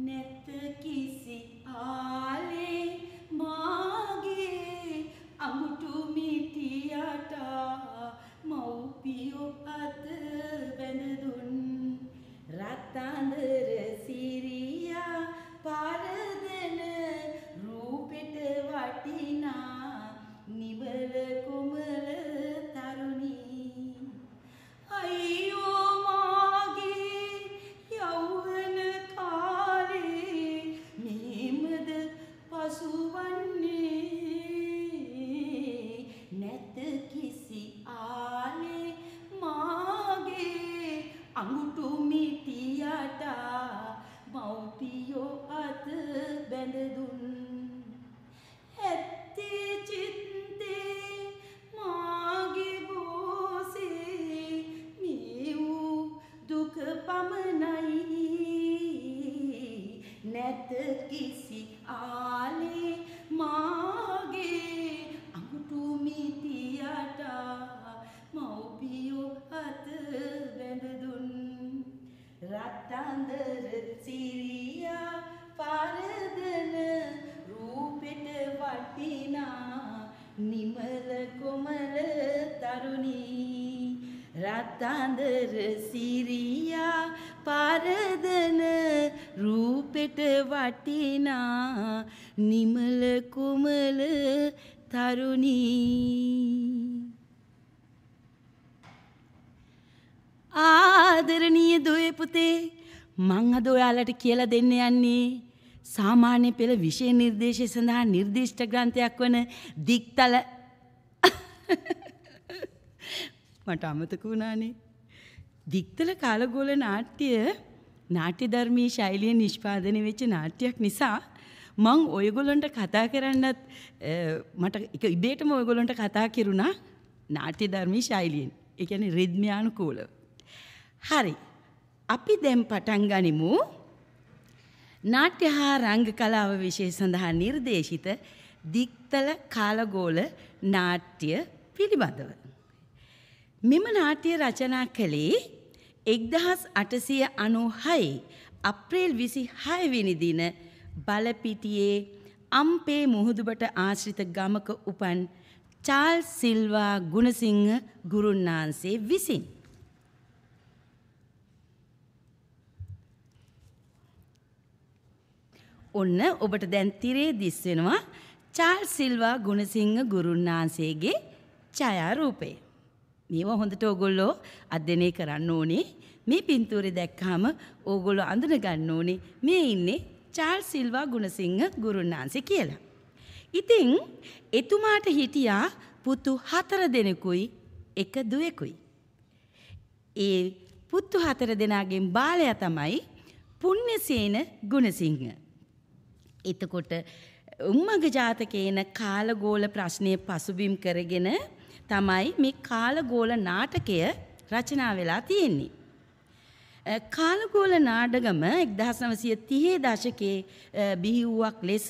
නැත කිසි ආලේ මාගේ අමුතු මිටියට මව්පියෝ අත බැඳදුන් රතන්දර සිරියා රත්තන්දර සිරියා පරදන රූපෙට වටිනා නිමල කොමල තරුණී. ආදරණීය දුවේ පුතේ මං අද ඔයාලට කියලා දෙන්න යන්නේ සාමාන්‍ය පෙළ විෂය නිර්දේශය සඳහා නිර්දිෂ්ට ග්‍රන්ථයක් වන දික්තල මට අමතක වුණානේ. දික්තල කාලගෝල නාට්‍ය නාට්‍ය ධර්මී ශෛලිය නිෂ්පාදනය වෙච්ච නාට්‍යයක් නිසා මං ඔයගොල්ලන්ට කතා කරන්නත් මට එක ඉබේටම ඔයගොල්ලන්ට කතා කෙරුණා නාට්‍ය ධර්මී ශෛලියෙන් ඒ කියන්නේ රිද්මයානුකූලව හරි. අපි දැන් පටන් ගනිමු. නාට්‍ය හා රංග කලාව විෂය සඳහා නිර්දේශිත දික්තල කාලගෝල නාට්‍ය පිළිබඳව. මෙම නාට්‍ය රචනා කළේ එක්දහස් අටසිය අනුහයි අප්‍රේල් විසි හයවෙනි දින බලපිටියේ අම්පේ මුහුදුබට ආශ්‍රිත ගමක උපන් චාල් සිල්වා ගුණසිංහ ගුරුන්නාන්සේ විසින්. ඔන්න ඔබට දැන් තිරේ දිස් වෙනවා චාල් සිල්වා ගුණසිංහ ගුරුන්නාන්සේගේ ඡායාරූපය. මේව හොඳට ඕගොල්ලෝ අධ්‍යයනය කරන්න ඕනේ. මේ පින්තූරේ දැක්කහම ඕගොල්ලෝ අඳුන ගන්න ඕනේ මේ ඉන්නේ චාල් සිල්වා ගුණසිංහ ගුරුන්නාන්සේ කියලා. ඉතින් එතුමාට හිටියා පුතු හතර දෙනෙකුයි එක දුවෙකුයි. ඒ පුත්තු හතර දෙනාගෙන් බාලයා තමයි පුණ්‍යසේන ගුණසිංහ. එතකොට උම්මග ජාතකයන කාලගෝල ප්‍රශ්නය පසුබිම් කරගෙන තමයි මේ කාලගෝල නාටකය රචනා වෙලා තියෙන්නේ. කාලගෝල නාඩගම එක්දහස් නවසිය තිහේ දශකයේ බිහිවුවක් ලෙස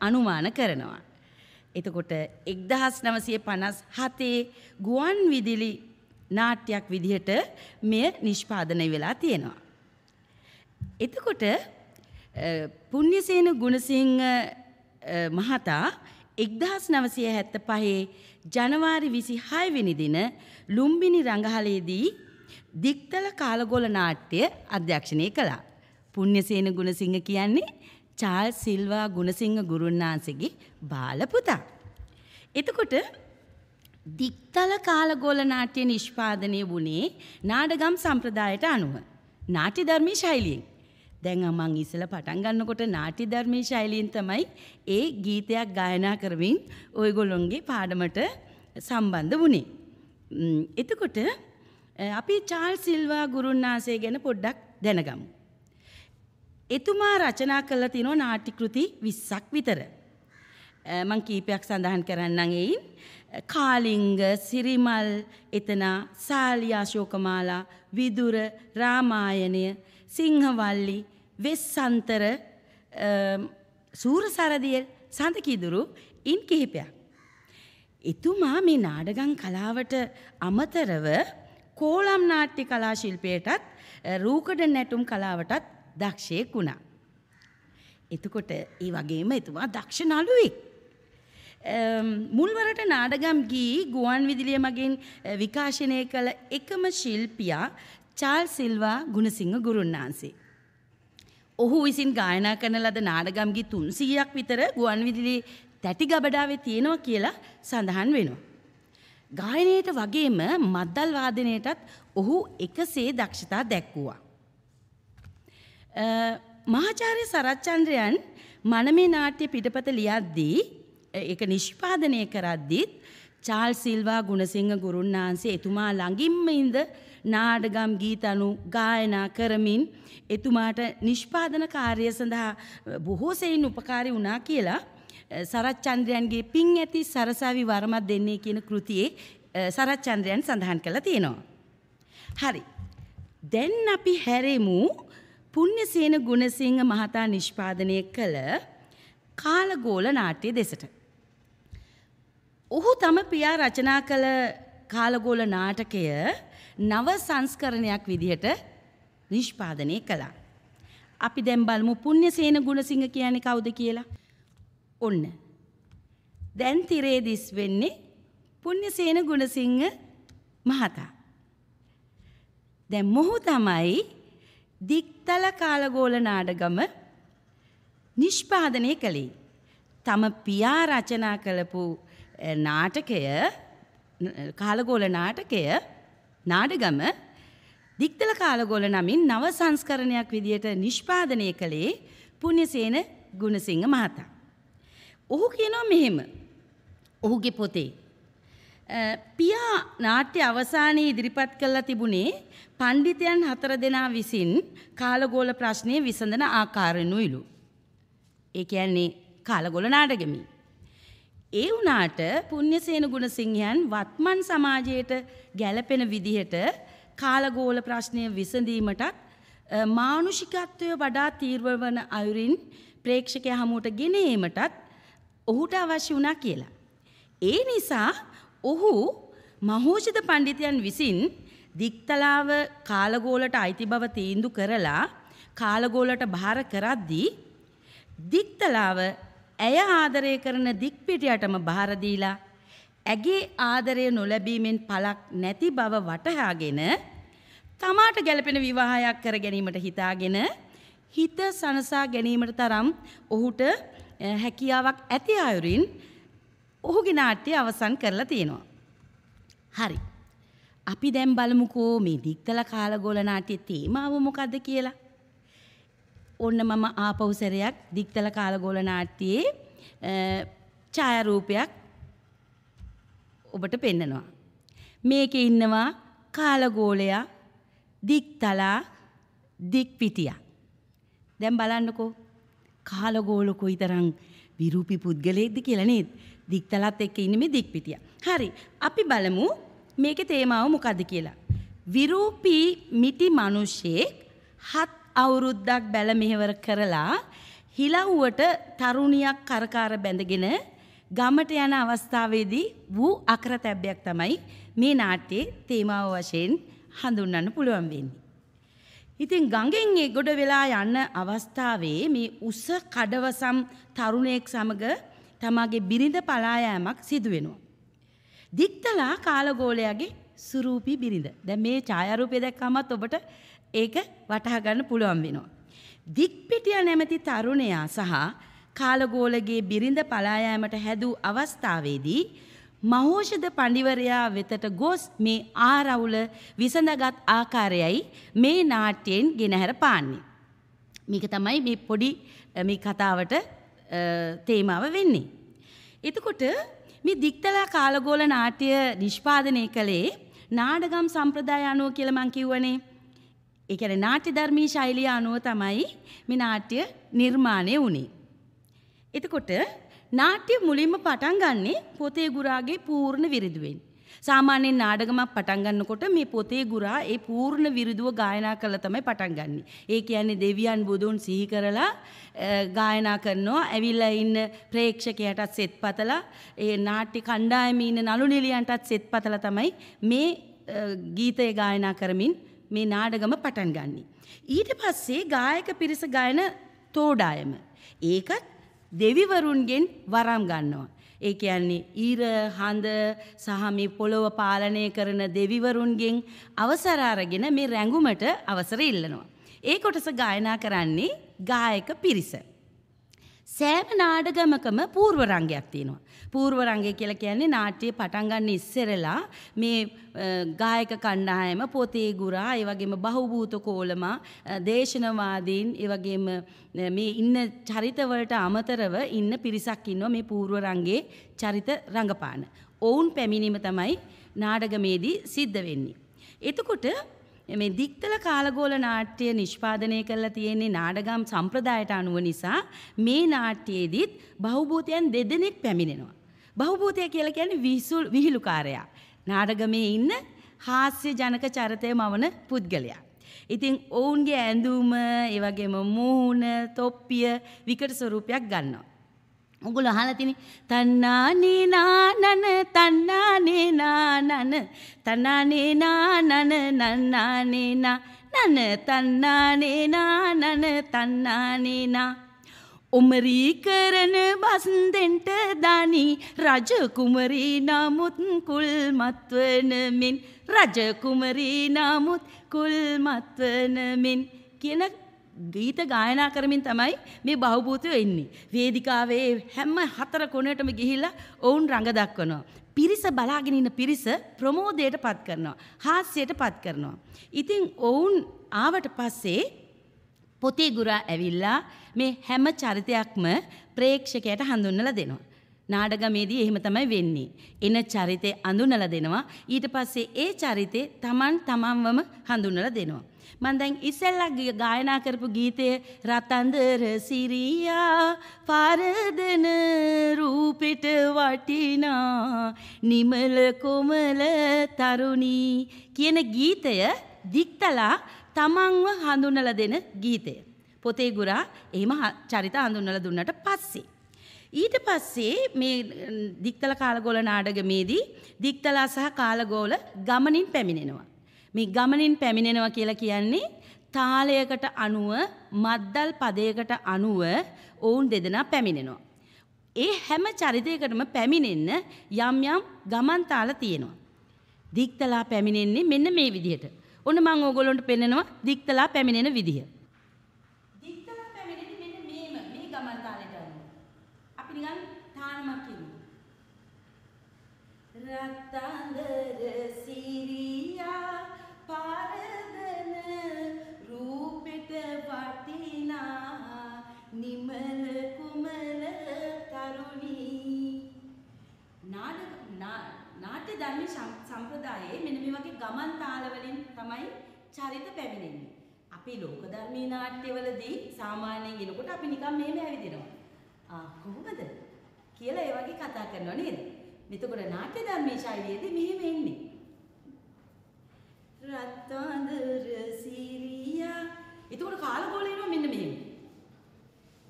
අනුමාන කරනවා. එතකොට එක්දහස් නවසිය පනස් හතේ ගුවන් විදිලි නාට්‍යයක් විදිහට මෙය නිෂ්පාදනය වෙලා තියෙනවා. එතකොට පුුණ්්‍යසේන ගුණසිංහ මහතා එක්දහස් නවසය හැත්ත පහේ ජනවාරි විසි හයවෙනි දින ලුම්බිනි රඟහලේදී දික්තල කාලගොල නාට්‍ය අධ්‍යක්ෂණය කළා. පුුණ්්‍යසේන ගුණසිංහ කියන්නේ චාල් සිල්වා ගුණසිංහ ගුරුන්නාන්සගේ බාලපුතා. එතකොට දික්තල කාලගොල නාට්‍ය නිෂ්පාදනය වුණේ නාඩගම් සම්ප්‍රදායට අනුව. නාටි ධර්මී ශෛලියෙන්. දැන් මං ඉස්සල පටන් ගන්නකොට නාටි ධර්මී ශෛලියෙන් තමයි ඒ ගීතයක් ගායනා කරමින් ඔයගොල්ලොන්ගේ පාඩමට සම්බන්ධ වුණේ. එතකොට අපි චාල් සිල්වා ගුරුන්නාසේ ගැන පොඩ්ඩක් දැනගමු. එතුමා රචනා කළ තිනෝ නාටිකෘති විස්සක් විතර. මං කීපයක් සඳහන් කරන්නම් එයින් කාලිංග සිරිමල් එතන සාලියාශෝකමාලා විදුර රාමායනය සිංහවල්ලි වෙස්සන්තර සූර සරදිය සඳකිදුරු ඉන් කිහිපයක්. එතුමා මේ නාඩගං කලාවට අමතරව කෝලම් නාට්‍ය කලා ශිල්පයටත් රූකඩ නැටුම් කලාවටත් දක්ෂයෙක් වුණා. එතකොට ඒ වගේම එතුමා දක්ෂ නළුවෙක්. මුල්වරට නාඩගම් ගී ගුවන් විදිලිය මගින් විකාශනය කළ එකම ශිල්පියා චාල් සිල්වා ගුණසිංහ ගුරුන්නාන්සේ. ඔහු විසින් ගායනා කරන ලද නාඩගම්ගි තුන්සීයක් විතර ගුවන් විදිලි තැටි ගබඩාවේ තියෙනවා කියලා සඳහන් වෙනවා. ගායනයට වගේම මද්දල් වාදනයටත් ඔහු එකසේ දක්ෂතා දැක්වුවා. මහාචාර්ය සරච්චන්ද්‍රයන් මනමේ නාට්‍ය පිටපත ලියද්දී එක නිෂ්පාදනය කරද්දිත් චාල් සිල්වා ගුණසිංහ ගුරුන්නාන්සේ එතුමා ළඟින්ම ඉඳ නාඩගම් ගීතනු ගායනා කරමින් එතුමාට නිෂ්පාදන කාර්ය සඳහා බොහෝ සෙයින් උපකාරී වුණා කියලා සරච්චන්ද්‍රයන්ගේ පින් ඇති සරසාවි වරමත් දෙන්නේ කියන කෘතියේ සරච්චන්ද්‍රයන් සඳහන් කළ තියෙනවා. හරි. දැන් අපි හැරෙමු පුණ්‍යසේන ගුණසිංහ මහතා නිෂ්පාදනය කළ කාලගෝල නාට්‍ය දෙසට. ඔහු තම පියා රචනා කළ කාලගෝල නාටකය නව සංස්කරණයක් විදිහට නිෂ්පාදනය කළා. අපි දැන් බලමු පුණ්‍යසේන ගුණසිංහ කියන්නේ කවුද කියලා. ඔන්න. දැන් තිරේ දිස් වෙන්නේ පුණ්‍යසේන ගුණසිංහ මහතා. දැන් මොහු තමයි දික්තල කාලගෝල නාඩගම නිෂ්පාදනය කළේ. තම පියා රචනා කළපු නාටකය කාලගෝල නාටකය නාඩගම දික්තල කාලගොල නමින් නව සංස්කරණයක් විදියට නිෂ්පාදනය කළේ පුුණ්‍යසේන ගුණසිංහ මහතා. ඔහු කියනවා මෙහෙම ඔහුගේ පොතේ. පියා නාට්‍ය අවසානයේ ඉදිරිපත් කල්ලා තිබුණේ පණ්ඩිතයන් හතර දෙනා විසින් කාලගෝල ප්‍රශ්නය විසඳන ආකාරනුයිලු. ඒ කියන්නේ කාලගොල නාටගමි. ඒ වුනාට පුුණ්‍යසේන ගුණසිංහයන් වත්මන් සමාජයට ගැලපෙන විදිහට කාලගෝල ප්‍රශ්නය විසඳීමටත් මානුෂිකත්වය වඩා තීර්වවන අයුරින් ප්‍රේක්ෂකය හමුවට ගෙනීමටත් ඔහුට අවශ්‍ය වුණා කියලා. ඒ නිසා ඔහු මහෝෂිත පණ්ඩිතයන් විසින් දික්තලාව කාලගෝලට අයිති බව තීන්දු කරලා කාලගෝලට භාර කරද්දී දික්තලාව ඇය ආදරය කරන දික්පිටියටම භාරදීලා ඇගේ ආදරය නොලැබීමෙන් පලක් නැති බව වටහාගෙන තමාට ගැලපෙන විවාහයක් කර ගැනීමට හිතාගෙන හිත සනසා ගැනීමට තරම් ඔහුට හැකියාවක් ඇති අයුරින් ඔහුගේ නාට්‍ය අවසන් කරලා තියෙනවා. හරි. අපි දැන් බලමුකෝ මේ දික්තල කාලගෝල නාට්‍යයේ තේමාව මොකද්ද කියලා. ඔන්න මම ආපෞසරයක් දික්තල කාලගෝල නාට්‍යයේ ඡායාරූපයක් ඔබට පෙන්නනවා. මේකේ ඉන්නවා කාලගෝලයා දික්තලා දික්පිටිය. දැන් බලන්නකෝ කාලගෝල කොයිතරම් විරූපි පුද්ගලයෙක්ද කියලා නේද? දික්තලත් එක්ක ඉන්නේ මේ දික්පිටිය. හරි. අපි බලමු මේකේ තේමාව මොකද්ද කියලා. විරූපී මිටි මිනිහෙක් හත් අවුරුද්දක් බැල මෙහෙවර කරලා හිලව්වට තරුණියක් කරකාර බැඳගෙන ගමට යන අවස්ථාවේදී වූ අකරතැබ්බයක් තමයි මේ නාට්‍යයේ තේමාව වශයෙන් හඳුන්වන්න පුළුවන් වෙන්නේ. ඉතින් ගඟෙන් ඒ ගොඩ වෙලා යන්න අවස්ථාවේ මේ උස කඩවසම් තරුණයෙක් සමග තමාගේ බිරිඳ පලා යෑමක් සිදු වෙනවා. දික්තලා කාලගෝලයාගේ සුරූපී බිරිඳ. දැන් මේ ඡායාරූපය දැක්කමත් ඔබට ඒක වටහා ගන්න පුළුවන් වෙනවා. දික්පිටිය නැමැති තරුණයා සහ කාලගෝලගේ බිරිඳ පලා යාමට හැදූ අවස්ථාවේදී මහෝෂධ පඬිවරයා වෙතට ගොස් මේ ආරවුල විසඳගත් ආකාරයයි මේ නාට්‍යයෙන් ගෙනහැර පාන්නේ. මේක තමයි මේ පොඩි මේ කතාවට තේමාව වෙන්නේ. එතකොට මේ දික්තලා කාලගෝල නාට්‍ය නිෂ්පාදනය කළේ නාඩගම් සම්ප්‍රදාය අනුව කියලා මං කිව්වනේ. ඒ කියන්නේ නාට්‍ය ධර්මී ශෛලිය අනුව තමයි මේ නාට්‍ය නිර්මාණය වුණේ. එතකොට නාට්‍ය මුලින්ම පටන් ගන්නේ පොතේ ගුරාගේ පූර්ණ විරිදුවෙන්. සාමාන්‍යයෙන් නාඩගමක් පටන් ගන්නකොට මේ පොතේ ගුරා ඒ පූර්ණ විරිදුව ගායනා කරලා තමයි පටන් ගන්නෙ. ඒ කියන්නේ දෙවියන් බුදුන් සිහි කරලා ගායනා කරනවා. ඇවිල්ලා ඉන්න ප්‍රේක්ෂකයටත් සෙත් පතලා ඒ නාට්‍ය කණ්ඩායමේ ඉන්න නළු නිලියන්ටත් සෙත් පතලා තමයි මේ ගීතය ගායනා කරමින් මේ නාඩගම පටන් ගන්නේ. ඊට පස්සේ ගායක පිරිස ගායන තෝඩායම. ඒකත් දෙවිවරුන්ගෙන් වරම් ගන්නවා. ඒ කියන්නේ ඊර හඳ සහ මේ පොළොව පාලනය කරන දෙවිවරුන්ගෙන් අවසර අරගෙන මේ රැඟුමට අවසර ඉල්ලනවා. ඒ කොටස ගායනා කරන්නේ ගායක පිරිස. සෑම නාඩගමකම පූර්වරංගයක් තියෙනවා. පූර්වරංගය කියලා කියන්නේ නාට්‍යයේ පටන් ගන්න ඉස්සෙරලා මේ ගායක කණ්ඩායම පොතේ ගුරා ඒ වගේම බහුභූත කෝලමා දේශනවාදීන් ඒ වගේම මේ ඉන්න චරිතවලට අමතරව ඉන්න පිරිසක් ඉන්නවා මේ පූර්වරංගයේ චරිත රංගපාන. ඔවුන් පැමිණීම තමයි නාඩගමේදී සිද්ධ වෙන්නේ. එතකොට මේ දික්තල කාලගෝල නාට්‍ය නිෂ්පාදනය කරලා තියෙන්නේ නාඩගම් සම්ප්‍රදායට අනුව නිසා මේ නාට්‍යයේදීත් බහුභූතයන් දෙදෙනෙක් පැමිණෙනවා. බහුභූතය කියලා කියන්නේ විහිසුල් විහිළුකාරයා. නාඩගමේ ඉන්න හාස්‍ය ජනක චරිතය මවන පුද්ගලයා. ඉතින් ඔවුන්ගේ ඇඳුම, ඒ වගේම මූණ, තොප්පිය විකට ස්වරූපයක් ගන්නවා. උගුල අහලා තිනේ තන්නානේ නානන තන්නානේ නානන තන්නානේ නානන නන්නානේ නා නන තන්නානේ නානන තන්නානේ නා උමරී කරන බස්දෙන්ට දනි රජ කුමරී නමුත් කුල් මත්වන මෙන් රජ කුමරී නමුත් කුල් මත්වන මෙන් කියන ගීත ගායනා කරමින් තමයි මේ බහුභූතයෝ එන්නේ. වේදිකාවේ හැම හතර කොනටම ගිහිල්ලා ඔවුන් රඟ දක්වනවා. පිරිස බලාගෙන ඉන්න පිරිස ප්‍රමෝදයට පත් කරනවා. හාස්‍යයට පත් කරනවා. ඉතින් ඔවුන් ආවට පස්සේ පොතේ ගුරා ඇවිල්ලා මේ හැම චරිතයක්ම ප්‍රේක්ෂකයට හඳුන්වලා දෙනවා. නාඩගමේදී එහෙම තමයි වෙන්නේ. එන චරිතේ අඳුනලා දෙනවා. ඊට පස්සේ ඒ චරිතේ Taman තමන්වම හඳුන්වලා දෙනවා. මම දැන් ඉස්සෙල්ලා ගායනා කරපු ගීතය රතන්දර සිරියා පරදන රූපෙට වටිනා නිමල කොමල තරුණී කියන ගීතය දික්තලා තමන්ව හඳුන්වලා දෙන ගීතය. පොතේ ගුරා එහෙම චරිත හඳුන්වලා දුන්නට පස්සේ ඊට පස්සේ මේ දික්තල කාලගෝල නාඩගමේදී දික්තලා සහ කාලගෝල ගමනින් පැමිණෙනවා. මේ ගමනින් පැමිණෙනවා කියලා කියන්නේ තාලයකට අනුව මද්දල් පදයකට අනුව ඔවුන් දෙදෙනා පැමිණෙනවා. ඒ හැම චරිතයකටම පැමිණෙන්න යම් යම් ගමන් තාල තියෙනවා. දික්තලා පැමිණෙන්නේ මෙන්න මේ විදිහට. ඔන්න මම ඕගොල්ලන්ට පෙන්නනවා දික්තලා පැමිණෙන විදිහ. දික්තලා පැමිණෙන්නේ මෙන්න මේම මේ ගමන් තාලෙට අනුව. අපි නිකන් තානමක් කියමු. රත්තරන්දර සිරියා පාරදන රූපෙට වටිනා නිමල කුමල තරුණී නාට්‍ය ධර්ම සම්ප්‍රදායේ මෙන්න මේ වගේ ගමන් තාලවලින් තමයි චරිත පැමිණෙන්නේ. අපි ලෝක ධර්මී නාට්‍යවලදී සාමාන්‍යයෙන් එනකොට අපි නිකන් මෙහෙම ඇවිදිනවා. ආ කොහොමද කියලා ඒ වගේ කතා කරනවා නේද? එතකොට නාට්‍ය ධර්මී ශෛලියේදී මෙහෙම එන්නේ. රත්තරන්දර සිරියා. එතකොට කාලගෝල එනවා මෙන්න මෙහෙම.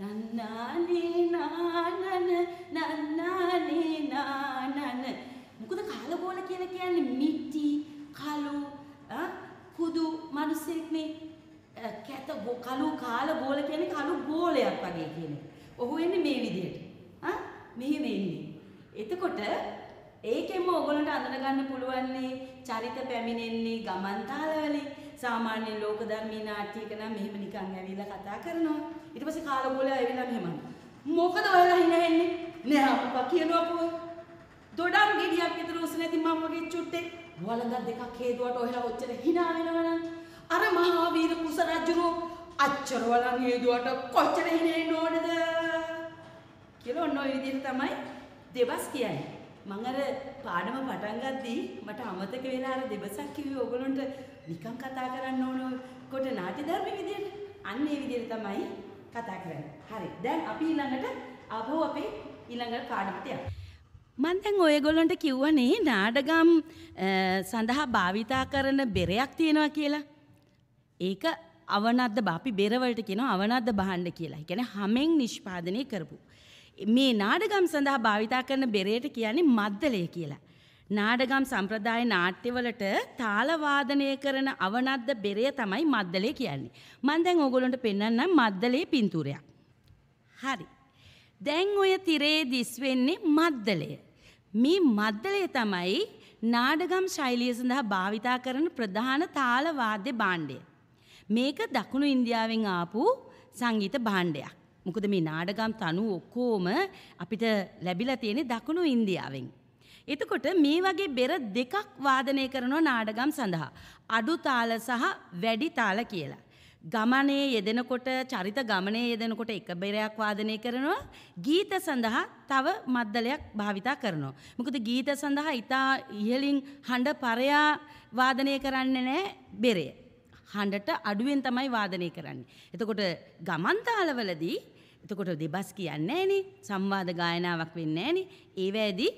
නන්නානේ නානන නන්නානේ නානන. මොකද කාලගෝල කියලා කියන්නේ මිටි, කළු, කුදු මිනිස්සෙක්නේ. කැත කළු කාලගෝල කියන්නේ කළු ගෝලයක් වගේ කියන්නේ. ඔහු එන්නේ මේ විදිහට. ආ මෙහෙම එන්නේ. එතකොට ඒකෙම ඔයගොල්ලන්ට අඳුනගන්න පුළුවන්නේ චරිත පැමිණෙන්නේ ගමන් තාලවලින්. සාමාන්‍ය ලෝක ධර්මී නාට්‍යයක නම් මෙහෙම නිකන් ඇවිල්ලා කතා කරනවා. ඊට පස්සේ කාලගෝලය ඇවිල්ලා මෙහෙම මොකද ඔයාලා හිනෙන්නේ නෑ අප්පා කියනවා පො දොඩම් ගෙඩියක් විතර උස නැති මම වගේ චුට්ටේ. වලඟ දෙකක් හේදුවට ඔයාලා ඔච්චර hina වෙනවනම් අර මහාවීර කුස රජුරෝ අච්චර වලන් හේදුවට කොච්චර හිනෙන්න ඕනද? කියලා ඔන්න ඔය විදිහට තමයි දෙබස් කියන්නේ. මං අර පාඩම පටන් ගද්දී මට අමතක වෙලා අර දෙබසක් කිව්වේ ඕගොල්ලන්ට නිකන් කතා කරන්න ඕන කොට නාට්‍ය ධර්ම විදියට. අන්න ඒ විදියට තමයි කතා කරන්නේ. හරි. දැන් අපි ඊළඟට ආපහු අපේ ඊළඟ පාඩමට යමු. මං දැන් ඔයගොල්ලන්ට කිව්වනේ නාඩගම් සඳහා භාවිතා කරන බෙරයක් තියෙනවා කියලා. ඒක අවනද්ද අපි බෙරවලට කියනවා අවනද්ද බහන්න කියලා. ඒ කියන්නේ හැමෙන් නිෂ්පාදනය කරපු. මේ නාඩගම් සඳහා භාවිතා කරන බෙරයට කියන්නේ මද්දලය කියලා. නාඩගම් සම්ප්‍රදාය නාට්‍යවලට තාලවාදනය කරන අවනද්ද බෙරය තමයි මද්දලේ කියන්නේ. මම දැන් ඕගොල්ලන්ට පෙන්වන්නම් මද්දලේ පින්තූරයක්. හරි. දැන් ඔය තිරේ දිස්වෙන්නේ මද්දලය. මේ මද්දලය තමයි නාඩගම් ශෛලිය සඳහා භාවිතා කරන ප්‍රධාන තාල වාද්‍ය භාණ්ඩය. මේක දකුණු ඉන්දියාවෙන් ආපු සංගීත භාණ්ඩයක්. මොකද මේ නාඩගම් තනු ඔක්කෝම අපිට ලැබිලා තියෙන්නේ දකුණු ඉන්දියාවෙන්. එතකොට මේ වගේ බෙර දෙකක් වාදනය කරනවා නාඩගම් සඳහා. අඩු තාල සහ වැඩි තාල කියලා. ගමනේ යෙදෙනකොට චරිත ගමනේ යෙදෙනකොට එක බෙරයක් වාදනය කරනවා ගීත සඳහා තව මද්දලයක් භාවිතා කරනවා. මොකද ගීත සඳහා ඉතා ඉහලින් හඬ පරයා වාදනය කරන්නේ නෑ බෙරය. හඬට අඩුවෙන් තමයි වාදනය කරන්නේ. එතකොට ගමන්තාලවලදී එතකොට දෙබස් කියන්නේ නේ සංවාද ගායනාවක් වෙන්නේ නේ ඒවැදී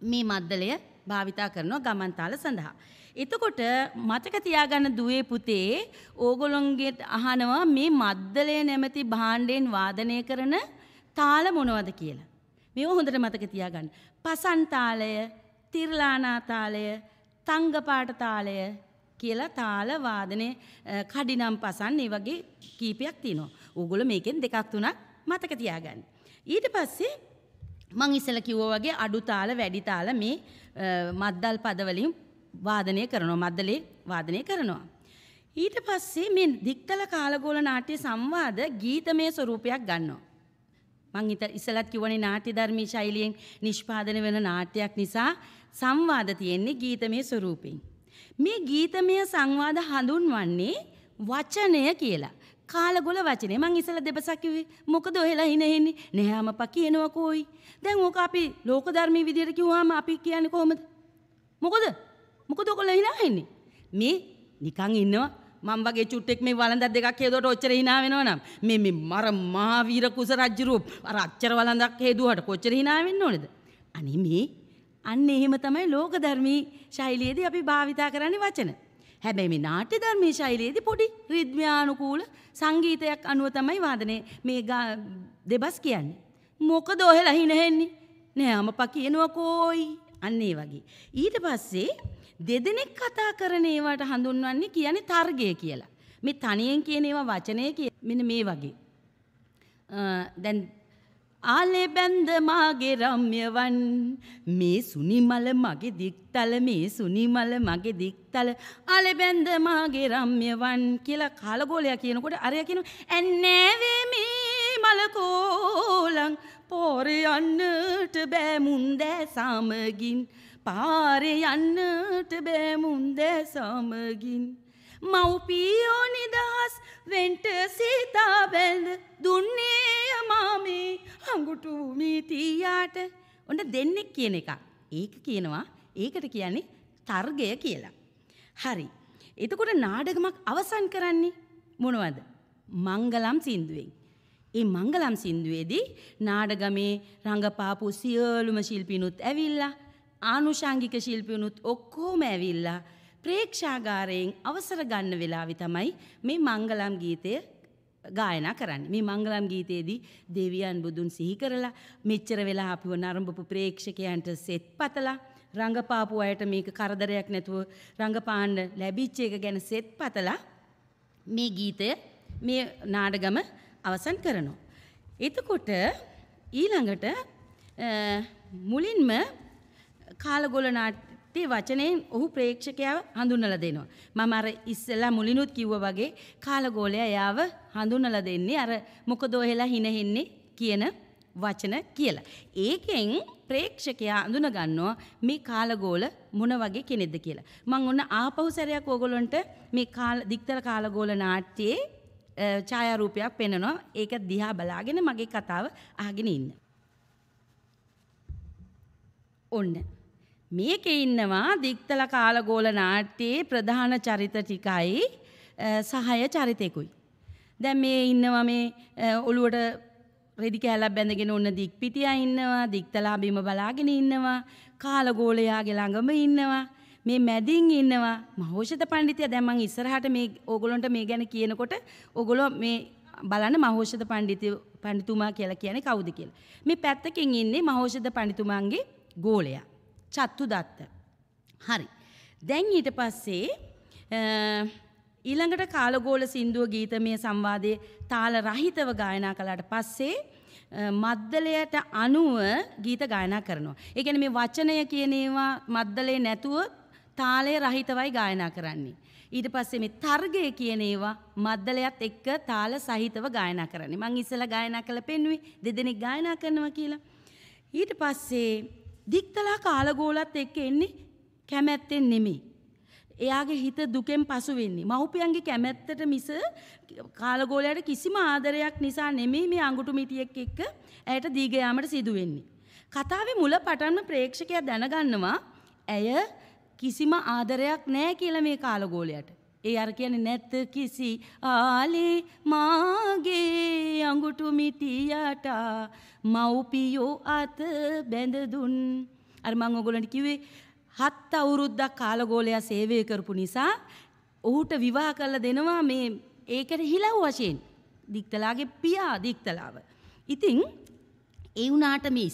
මේ මද්දලය භාවිතා කරනවා ගමන්තාල සඳහා. එතකොට මතක තියාගන්න දුවේ පුතේ ඕගොල්ලොන්ගේ අහනවා මේ මද්දලය නැමැති භාණ්ඩයෙන් වාදනය කරන තාල මොනවද කියලා. මේව හොඳට මතක තියාගන්න. පසන් තාලය, තිර්ලානා තාලය, තංගපාට තාලය කියලා තාල වාදනය කඩිනම් පසන් ඒ වගේ කීපයක් තියෙනවා. ඕගොල්ලෝ මේකෙන් දෙකක් තුනක් මතක තියාගන්න. ඊට පස්සේ මං ඉස්සල කිව්වා වගේ අඩු තාල වැඩි තාල මේ මද්දල් පදවලින් වාදනය කරනවා මද්දලේ වාදනය කරනවා. ඊට පස්සේ මේ දික්තල කාලගෝල නාට්‍ය සංවාද ගීතමය ස්වරූපයක් ගන්නවා. මං ඉත ඉස්සලත් කිව්වනේ නාට්‍ය ධර්මී ශෛලියෙන් නිෂ්පාදනය වෙන නාට්‍යයක් නිසා සංවාද තියෙන්නේ ගීතමය ස්වරූපෙන්. මේ ගීතමය සංවාද හඳුන්වන්නේ වචනය කියලා. කාලගොල වචනේ මං ඉස්සල දෙබසක් කිව්වේ මොකද ඔහෙලා හින එන්නේ නැහැම පා කියනවා කෝයි දැන් ඕක අපි ලෝක ධර්මී විදියට කිව්වම අපි කියන්නේ කොහොමද මොකද මොකද ඔයගොල්ලෝ hina වෙන්නේ? මේ නිකන් ඉන්නවා මම වගේ චුට්ටෙක් මේ වළඳක් දෙකක් හේදුවට ඔච්චර hina වෙනවනම් මේ මේ මර මහාවීර කුස රජුරුව අර අච්චර වළඳක් හේදුවට කොච්චර hina වෙන්න ඕනේද? අනේ මේ අන්න එහෙම තමයි ලෝක ධර්මී ශෛලියේදී අපි භාවිතා කරන්නේ වචන. හැබැයි මේ නාට්‍ය ධර්මී ශෛලියේදී පොඩි රිද්මයානුකූල සංගීතයක් අනුව තමයි වාදනය මේ දෙබස් කියන්නේ. මොකද ඔහෙලා හිනෙන්නේ? නෑ අමපා කියනවා කෝයි. අන්න ඒ වගේ. ඊට පස්සේ දෙදෙනෙක් කතා කරන ඒවට හඳුන්වන්නේ කියන්නේ තර්ගය කියලා. මේ තනියෙන් කියන ඒවා වචනය කිය මෙන්න මේ වගේ. දැන් ආලේ බැන්ද මාගේ රම්යවන්. මේ සුනිමල මගේ දික්තල මේ සුනිමල මගේ දික්තල. ආලේ බැන්ද මාගේ රම්යවන් කියලා කාලගෝලයා කියනකොට අරයා කියනවා ඇන්නෑවේ මේ මලකෝලං පෝරේ යන්නට බෑ මුන්ද සමගින්. පාරේ යන්නට බෑමුන්ද සමගින්. මව්පියෝ නිදහස් වෙන්ට සීතා බැඳ දුන්නේ මාමේ හඟුටු මීතියාට ඔන්න දෙන්නෙක් කියන එක. ඒක කියනවා ඒකට කියන්නේ තර්ගය කියලා. හරි. එතකොට නාඩගමක් අවසන් කරන්නේ මොනවද? මංගලම් සින්දුවෙන්. ඒ මංගලම් සින්දුවේදී නාඩගමේ රංගපාපු සියලුම ශිල්පිනුත් ඇවිල්ලා ආනුෂංගික ශිල්පියනුත් ඔක්කෝම ඇවිල්ලා ප්‍රේක්ෂාගාරයෙන් අවසර ගන්න වෙලාවි තමයි මේ මංගලම් ගීතය ගායනා කරන්න මේ මංගලම් ගීතයේදී දෙවියන් බුදුන් සිහි කරලා මෙච්චර වෙලා අපිව නරඹපු ප්‍රේක්ෂකයන්ට සෙත් පතලා රංගපාපු අයට මේක කරදරයක් නැතුව රංගපාන්න ලැබිච්ච එක ගැන සෙත් පතලා මේ ගීතය මේ නාඩගම අවසන් කරනවා. එතකොට ඊළඟට මුලින්ම කාලගොල නාට්‍ය වචනයෙන් ඔහු ප්‍රේක්ෂකයාව හඳුන්වලා දෙනවා. මම අර ඉස්සෙල්ලා මුලිනුත් කිව්වා වගේ කාලගෝලයා එයාව හඳුන්වලා දෙන්නේ අර මොකද ඔහෙලා හිනෙන්නේ කියන වචන කියලා. ඒකෙන් ප්‍රේක්ෂකයා අඳුන ගන්නවා මේ කාලගෝල මොන වගේ කෙනෙක්ද කියලා. මම ඔන්න ආපහු සැරයක් ඕගොල්ලන්ට මේ කාල දික්තර කාලගෝල නාට්‍යයේ ඡායාරූපයක් පෙන්වනවා. ඒක දිහා බලාගෙන මගේ කතාව අහගෙන ඉන්න. ඔන්න මේකේ ඉන්නවා දික්තල කාලගෝල නාට්‍යයේ ප්‍රධාන චරිත ටිකයි සහය චරිතෙකුයි. දැන් මේ ඉන්නවා මේ ඔළුවට රෙදි කෑල්ලක් බැඳගෙන ඔන්න දික්පිටියා ඉන්නවා දික්තලා බිම බලාගෙන ඉන්නවා කාලගෝලයාගේ ළඟම ඉන්නවා මේ මැදින් ඉන්නවා මහෝෂිත පණ්ඩිතයා දැන් මං ඉස්සරහට මේ ඕගොල්ලන්ට මේ ගැන කියනකොට ඕගොල්ලෝ මේ බලන්න මහෝෂිත පණ්ඩිත පණ්ඩිතුමා කියලා කියන්නේ කවුද කියලා. මේ පැත්තකින් ඉන්නේ මහෝෂිත පණ්ඩිතුමාගේ ගෝලයා. චත්තු දත්ත. හරි. දැන් ඊට පස්සේ ඊළඟට කාලගෝල සින්දුව ගීතමය සංවාදයේ තාල රහිතව ගායනා කළාට පස්සේ මද්දලයට අනුව ගීත ගායනා කරනවා. ඒ කියන්නේ මේ වචනය කියන ඒවා මද්දලේ නැතුව තාලය රහිතවයි ගායනා කරන්නේ. ඊට පස්සේ මේ තර්ගය කියන ඒවා මද්දලයත් එක්ක තාල සහිතව ගායනා කරන්නේ. මං ඉස්සෙල්ලා ගායනා කළ පෙන්වුවේ දෙදෙනෙක් ගායනා කරනවා කියලා. ඊට පස්සේ දික්තලා කාලගෝලත් එක්ක එන්නේ කැමැත්තෙන් නෙමෙයි. එයාගේ හිත දුකෙන් පසු වෙන්නේ. මව්පියන්ගේ කැමැත්තට මිස කාලගෝලයට කිසිම ආදරයක් නිසා නෙමෙයි මේ අඟුටු මිටියෙක් එක්ක ඇයට දීග යාමට සිදු වෙන්නේ. කතාවේ මුල පටන්ම ප්‍රේක්ෂකයා දැනගන්නවා ඇය කිසිම ආදරයක් නෑ කියලා මේ කාලගෝලයට. ඒ අර කියන්නේ නැත්ත කිසි ආලේ මාගේ අඟුටු මිටියට මව්පියෝ අත බැඳ දුන්. අර මම ඔයගොල්ලන්ට කිව්වේ හත් අවුරුද්දක් කාලගෝලයා සේවය කරපු නිසා ඔහුට විවාහ කරලා දෙනවා මේ ඒකට හිලව් වශයෙන් දික්තලාගේ පියා දික්තලාව. ඉතින් ඒ වුණාට මේ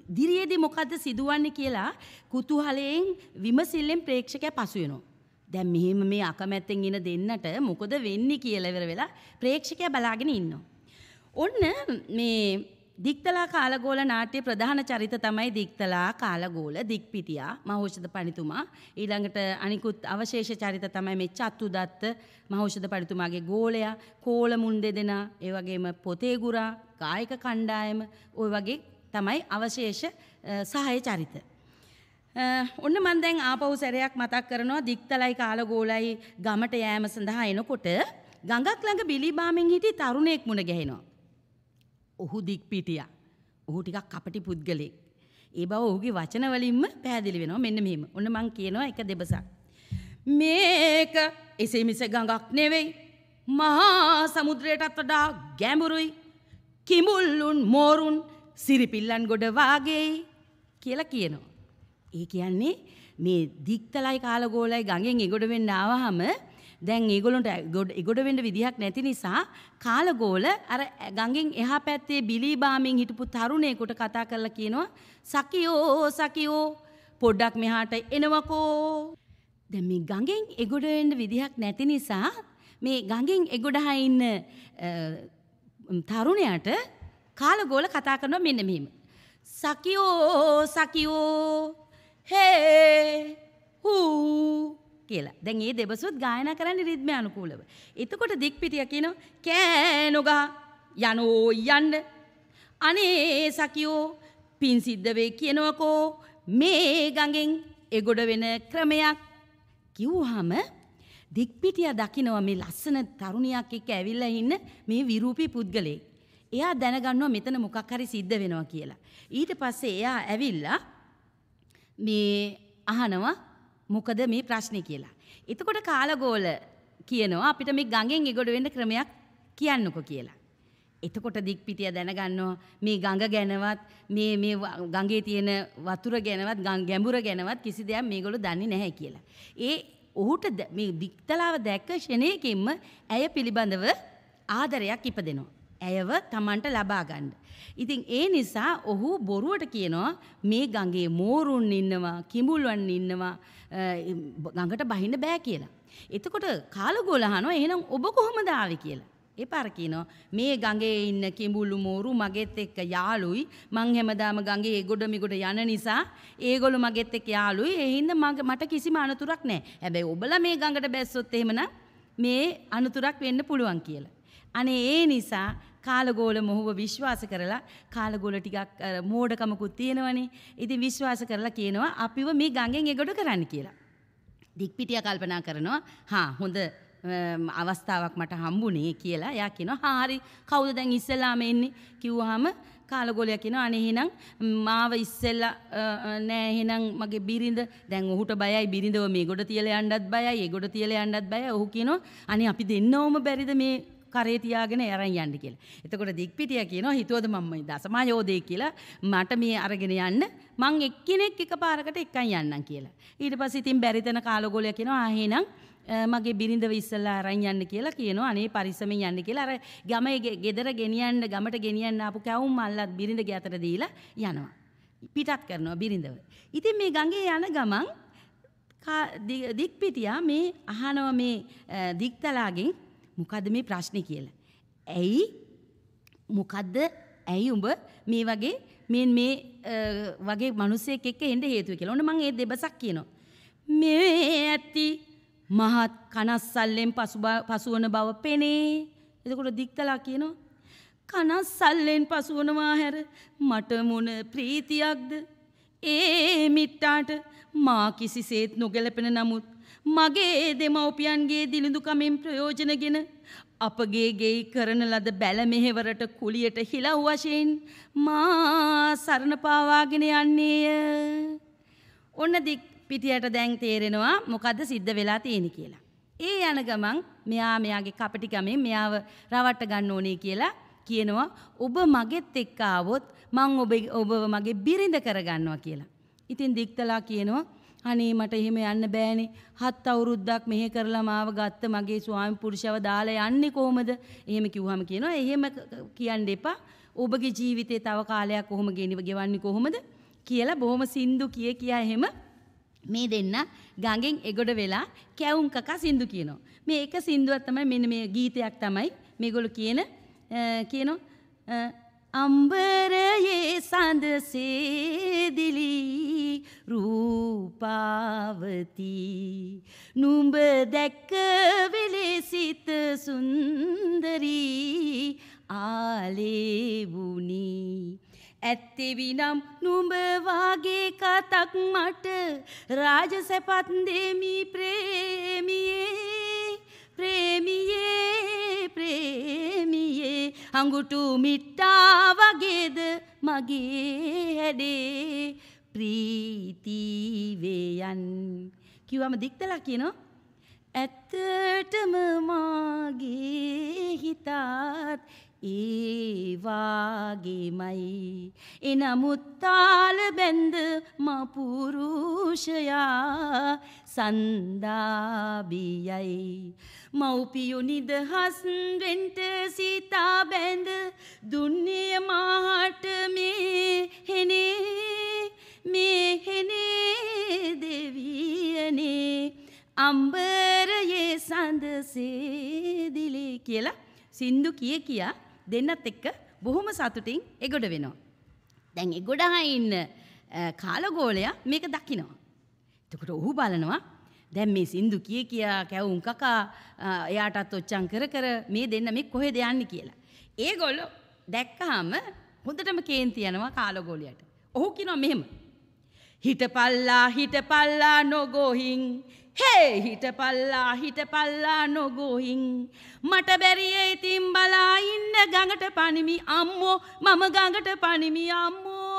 ඉදිරියේදී මොකද්ද සිදුවන්නේ කියලා කුතුහලයෙන් විමසිල්ලෙන් ප්‍රේක්ෂකයා පසු වෙනවා. දැන් මෙහෙම මේ අකමැත්තෙන් ඉන දෙන්නට මොකද වෙන්නේ කියලා ඉවර වෙලා ප්‍රේක්ෂකයා බලාගෙන ඉන්නවා. ඔන්න මේ දික්තලා කාලගෝල නාට්‍ය ප්‍රධාන චරිත තමයි දික්තලා කාලගෝල දික්පිටියා මහෞෂධ පනිතුමා ඊළඟට අනිකුත් අවශේෂ චරිත තමයි මේ චත්තු දත්ත මහෞෂධ පනිතුමාගේ ගෝලයා කෝල මුන් දෙදෙනා ඒ වගේම පොතේ ගුරා ගායක කණ්ඩායම ওই වගේ තමයි අවශේෂ සහාය චරිත ඔන්න මන් දැන් ආපහු සැරයක් මතක් කරනවා දික්තලයි කාලගෝලයි ගමට යෑම සඳහා එනකොට ගඟක් ළඟ බිලිබාමෙන් හිටි තරුණයෙක් මුණ ගැහෙනවා ඔහු දික්පිටිය. ඔහු ටිකක් කපටි පුද්ගලෙක්. ඒ බව ඔහුගේ වචන වලින්ම පැහැදිලි වෙනවා මෙන්න මෙහෙම. ඔන්න මං කියනවා එක දෙබසක්. මේක එසේ මිස ගඟක් නෙවෙයි. මහා සමුද්‍රයටත් වඩා ගැඹුරුයි. කිමුල්ලුන් මෝරුන් සිරිපිල්ලන් ගොඩ වාගේයි කියලා කියනවා. ඒ කියන්නේ මේ දික්තලයි කාලගෝලයි ගඟෙන් එගොඩ වෙන්න ආවහම දැන් ඒගොල්ලොන්ට එගොඩ වෙන්න විදිහක් නැති නිසා කාලගෝල අර ගඟෙන් එහා පැත්තේ බිලීබාමින් හිටපු තරුණයෙකුට කතා කරලා කියනවා සකියෝ සකියෝ පොඩ්ඩක් මෙහාට එනවකෝ. දැන් මේ ගඟෙන් එගොඩ වෙන්න විදිහක් නැති නිසා මේ ගඟෙන් එගොඩහා ඉන්න තරුණයාට කාලගෝල කතා කරනවා මෙන්න මෙහෙම. සකියෝ සකියෝ හේ හූ කියලා. දැන් ඒ දෙබසුත් ගායනා කරන්නේ රිද්මය අනුකූලව. එතකොට දික්පිටිය කියනවා කෑ නොගා යනෝ යන්න. අනේ සකියෝ පින් සිද්ධ වේ කියනවකෝ මේ ගඟෙන් එගොඩ වෙන ක්‍රමයක් කිව්වහම දික්පිටිය දකිනවා මේ ලස්සන තරුණියක් එක්ක ඇවිල්ලා ඉන්න මේ විරූපී පුද්ගලයෙක්. එයා දැනගන්නවා මෙතන මොකක් හරි සිද්ධ වෙනවා කියලා. ඊට පස්සේ එයා ඇවිල්ලා මේ අහනවා මොකද මේ ප්‍රශ්නේ කියලා. එතකොට කාලගෝල කියනවා අපිට මේ ගඟෙන් එගොඩ වෙන්න ක්‍රමයක් කියන්නකෝ කියලා. එතකොට දික්පිටිය දැනගන්නවා මේ ගඟ ගැනවත් මේ මේ ගඟේ තියෙන වතුර ගැනවත් ගැඹුර ගැනවත් කිසි දෙයක් මේගොල්ලෝ දන්නේ නැහැ කියලා. ඒ ඔහුට මේ දික්තලාව දැක්ක ෂණයකින්ම ඇය පිළිබඳව ආදරයක් ඉපදෙනවා. ඇයව Tamanට ලබා ගන්න. ඉතින් ඒ නිසා ඔහු බොරුවට කියනවා මේ ගඟේ මෝරුන් ඉන්නවා, කිඹුල්වන් ඉන්නවා, ගඟට බහින්න බෑ කියලා. එතකොට කාලගෝල අහනවා එහෙනම් ඔබ කොහොමද ආවේ කියලා. ඒ පාර කියනවා මේ ගඟේ ඉන්න කිඹුළු මෝරු මගෙත් එක්ක යාළුයි මං හැමදාම ගඟේ ඒගොඩ මිගොඩ යන නිසා ඒගොල්ලෝ මගෙත් එක්ක යාළුයි ඒ හින්දා මට කිසිම අනතුරක් නැහැ. හැබැයි ඔබලා මේ ගඟට බැස්සොත් එහෙමනම් මේ අනතුරක් වෙන්න පුළුවන් කියලා. අනේ ඒ නිසා කාලගෝල මොහුව විශ්වාස කරලා කාලගෝල ටිකක් මෝඩකමකුත් තියෙනවනේ. ඉතින් විශ්වාස කරලා කියනවා අපිව මේ ගඟෙන් එගොඩ කරන්න කියලා. දික්පිටිය කල්පනා කරනවා හා හොඳ අවස්ථාවක් මට හම්බුනේ කියලා එයා කියනවා හරි කවුද දැන් ඉස්සෙල්ලාම එන්නේ කිව්වහම කාලගොලයා කියනවා අනේ එහෙනම් මාව ඉස්සෙල්ලා නෑ එහෙනම් මගේ බිරිඳ දැන් ඔහුට බයයි බිරිඳව මේ ගොඩ තියලා යන්නත් බයයි ඒ ගොඩ තියලා යන්නත් බයයි ඔහු කියනවා අනේ අපි දෙන්නවම බැරිද මේ කරේ තියාගෙන අරන් යන්න කියලා. එතකොට දික්පිටිය කියනවා හිතුවද මම දසමායෝදේ කියලා මට මේ අරගෙන යන්න මං එක්කෙනෙක් එකපාරකට එක්කන් යන්නම් කියලා. ඊට පස්සේ ඉතින් බැරිතන කාලගොලයා කියනවා ආ එහෙනම් මගේ බිරිඳව ඉස්සල්ලා අරන් යන්න කියලා කියනවා අනේ පරිස්සමෙන් යන්න කියලා අර ගමේ ගෙදර ගෙනියන්න ගමට ගෙනියන්න ආපු කැවුම් මල්ලත් බිරිඳගේ අතට දීලා යනවා. පිටත් කරනවා බිරිඳව. ඉතින් මේ ගඟේ යන ගමන් දික්පිටියා මේ අහනවා මේ දික්තලාගෙන් මොකද්ද මේ ප්‍රශ්නේ කියලා. ඇයි මොකද්ද ඇයි උඹ මේ වගේ මේ මේ වගේ මනුස්සයෙක් එක්ක එන්න හේතුව කියලා. ඔන්න මං ඒ දෙබසක් කියනවා. මේ ඇති මහත් කනස්සල්ලෙන් පසුවන බව පෙනේ. එතකොට දික්තලා කියනවා කනස්සල්ලෙන් පසුවනවා හැර මට මොන ප්‍රීතියක්ද ඒ මිට්ටාට මා කිසිසේත් නොගැලපෙන නමුත් මගේ දෙමව්පියන්ගේ දිලිඳුකමින් ප්‍රයෝජනගෙන අපගේ ගෙයි කරන ලද බැල මෙහෙවරට කුලියට හිලව් වශයෙන් මා සරණ පාවාගෙන යන්නේය. ඔන්න දික් පිටියට දැන් තේරෙනවා මොකද්ද සිද්ධ වෙලා තියෙන්නේ කියලා. ඒ යන ගමන් මෙයා මෙයාගේ කපටි ගමෙන් මෙයාව රවට්ට ගන්න ඕනේ කියලා කියනවා ඔබ මගෙත් එක්ක ආවොත් මං ඔබ ඔබව මගේ බිරිඳ කරගන්නවා කියලා. ඉතින් දික්තලා කියනවා අනේ මට එහෙම යන්න බෑනේ. හත් අවුරුද්දක් මෙහෙ කරලා මාව ගත්ත මගේ ස්වාමි පුරුෂයව දාලා යන්නේ කොහොමද? එහෙම කිව්වම කියනවා එහෙම කියන්න එපා. ඔබගේ ජීවිතේ තව කාලයක් කොහොම ගෙවන්නේ කොහොමද? කියලා බොහොම සින්දු කිය කියා එහෙම මේ දෙන්න ගඟෙන් එගොඩ වෙලා කැවුම් කකා සින්දු කියනවා. මේ එක සින්දුවක් තමයි මෙන්න මේ ගීතයක් තමයි මේගොල්ලෝ කියන කියනවා අම්බරයේ සඳ සේදිලි රූපාවති. නුඹ දැක්ක වෙලේ සිත සුන්දරී ආලේවුනි ඇත්තෙවිනම් නුඹ වාගේ කතක් මට රාජසැපත් දෙමි ප්‍රේමියේ. ප්‍රේමියේ ප්‍රේමියේ. අඟුටු මිට්ටා වගේද මගේ හැඩේ. ප්‍රීතිවේයන් කිව්වම දික්තලා කියනවා. ඇත්තටම මාගේ හිතත් ඒවාගේමයි. එනමුත්තාල බැන්ද මපුරුෂයා සන්දාබියයි. මව්පියු නිදහස් වෙන්ට සිතා බැඳ දුන්නේ මාහට මේ හෙනේ මේ හෙනේ දෙවියනේ. අම්බරයේ සඳසේදිලේ කියලා සින්දු කිය කියා දෙන්නත් එක්ක බොහොම සතුටින් එගොඩ වෙනවා. දැන් එගොඩා ඉන්න කාලගෝලයා මේක දකිනවා. එතකොට ඔහු බලනවා දැන් මේ සින්දු කිය කියා කැවුම් කකා එයාටත් ඔච්චම් කර කර මේ දෙන්න මේ කොහෙද යන්නේ කියලා. ඒගොල්ලෝ දැක්කහම හොඳටම කේන්ති යනවා කාලගෝලයට. ඔහු කියනවා මෙහෙම. හිටපල්ලා හිටපල්ලා නොගොහින් හේ හිටපල්ලා හිටපල්ලා නොගොහින් මට බැරිය ඉතින් බලා ඉන්න ගඟට පනිමි අම්මෝ? මම ගඟට පනිමි අම්මෝ.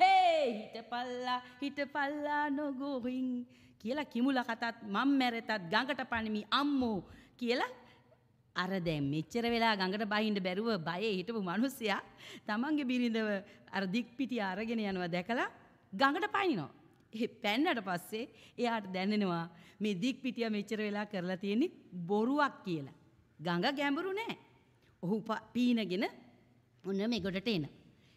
හේ හිටපල්ලා හිටපල්ලා නොගොහින් කියලා කිමුල කතත් මම් මැරෙතත් ගඟට පනිමි අම්මෝ. කියලා අර දැන් මෙච්චර වෙලා ගඟට බහින්න බැරුව බයේ හිටපු මිනිස්සයා තමන්ගේ බිරිඳව අර දික්පිටිය අරගෙන යනවා දැකලා ගඟට පනිනවා. පැන්නට පස්සේ එයාට දැනෙනවා මේ දික් පිටිය මෙච්චර වෙලා කරලා තියෙන්නේ බොරුවක් කියලා. ගඟ ගැඹුරු නෑ. ඔහු පීනගෙන ඔන්න මේ ගොඩට එන.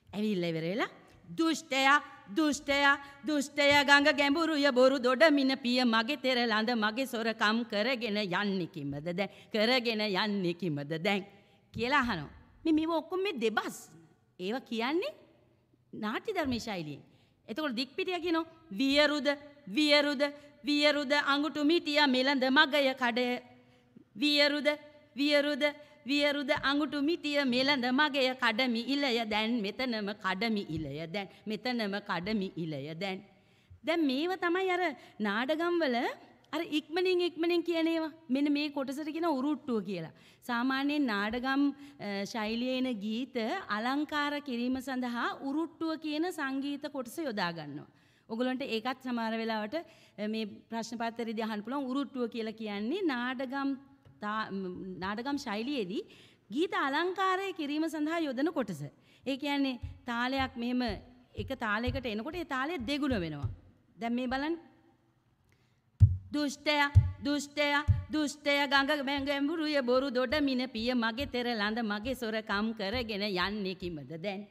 ඇවිල්ලා ඉවර වෙලා දුෂ්ටයා දුෂ්ටයා දුෂ්ටයා ගඟ ගැඹුරුය බොරු දොඩ මින පිය මගේ තෙර ළඳ මගේ සොරකම් කරගෙන යන්නේ කිමද දැන් කරගෙන යන්නේ කිමද දැන් කියලා අහනවා. මේ මේව ඔක්කොම මේ දෙබස්. ඒවා කියන්නේ නාට්‍ය ධර්ම ශෛලියෙන්. එතකොට දික්පිටිය කියනවා වියරුද වියරුද වියරුද අඟුටු මිටිය මෙලඳ මගය කඩය. වියරුද වියරුද වියරුද අඟුටු මිටිය මෙලඳ මගය කඩමි ඉලය දැන්. මෙතනම කඩමි ඉලය දැන්. මෙතනම කඩමි ඉලය දැන්. දැන් මේව තමයි අර නාඩගම්වල අර ඉක්මනින් ඉක්මනින් කියන ඒවා මෙන්න මේ කොටසට කියන උරුට්ටුව කියලා. සාමාන්‍යයෙන් නාඩගම් ශෛලියේන ගීත අලංකාර කිරීම සඳහා උරුට්ටුව කියන සංගීත කොටස යොදා ගන්නවා. ඔගලන්ට ඒකත් සමහර වෙලාවට මේ ප්‍රශ්න පත්‍රයේදී අහන්න පුළුවන් උරුට්ටුව කියලා කියන්නේ නාඩගම් නාඩගම් ශෛලියේදී ගීත අලංකාරය කිරීම සඳහා යොදන කොටස. ඒ කියන්නේ තාලයක් මෙහෙම එක තාලයකට එනකොට ඒ තාලය දෙගුණ වෙනවා. දැන් මේ බලන්න දුෂ්ටය දුෂ්ටය දුෂ්ටය ගඟ මැඟැඹුරුය බොරු දොඩ මින පිය මගේ තෙර ළඳ මගේ සොරකම් කරගෙන යන්නේ කිමද දැන්.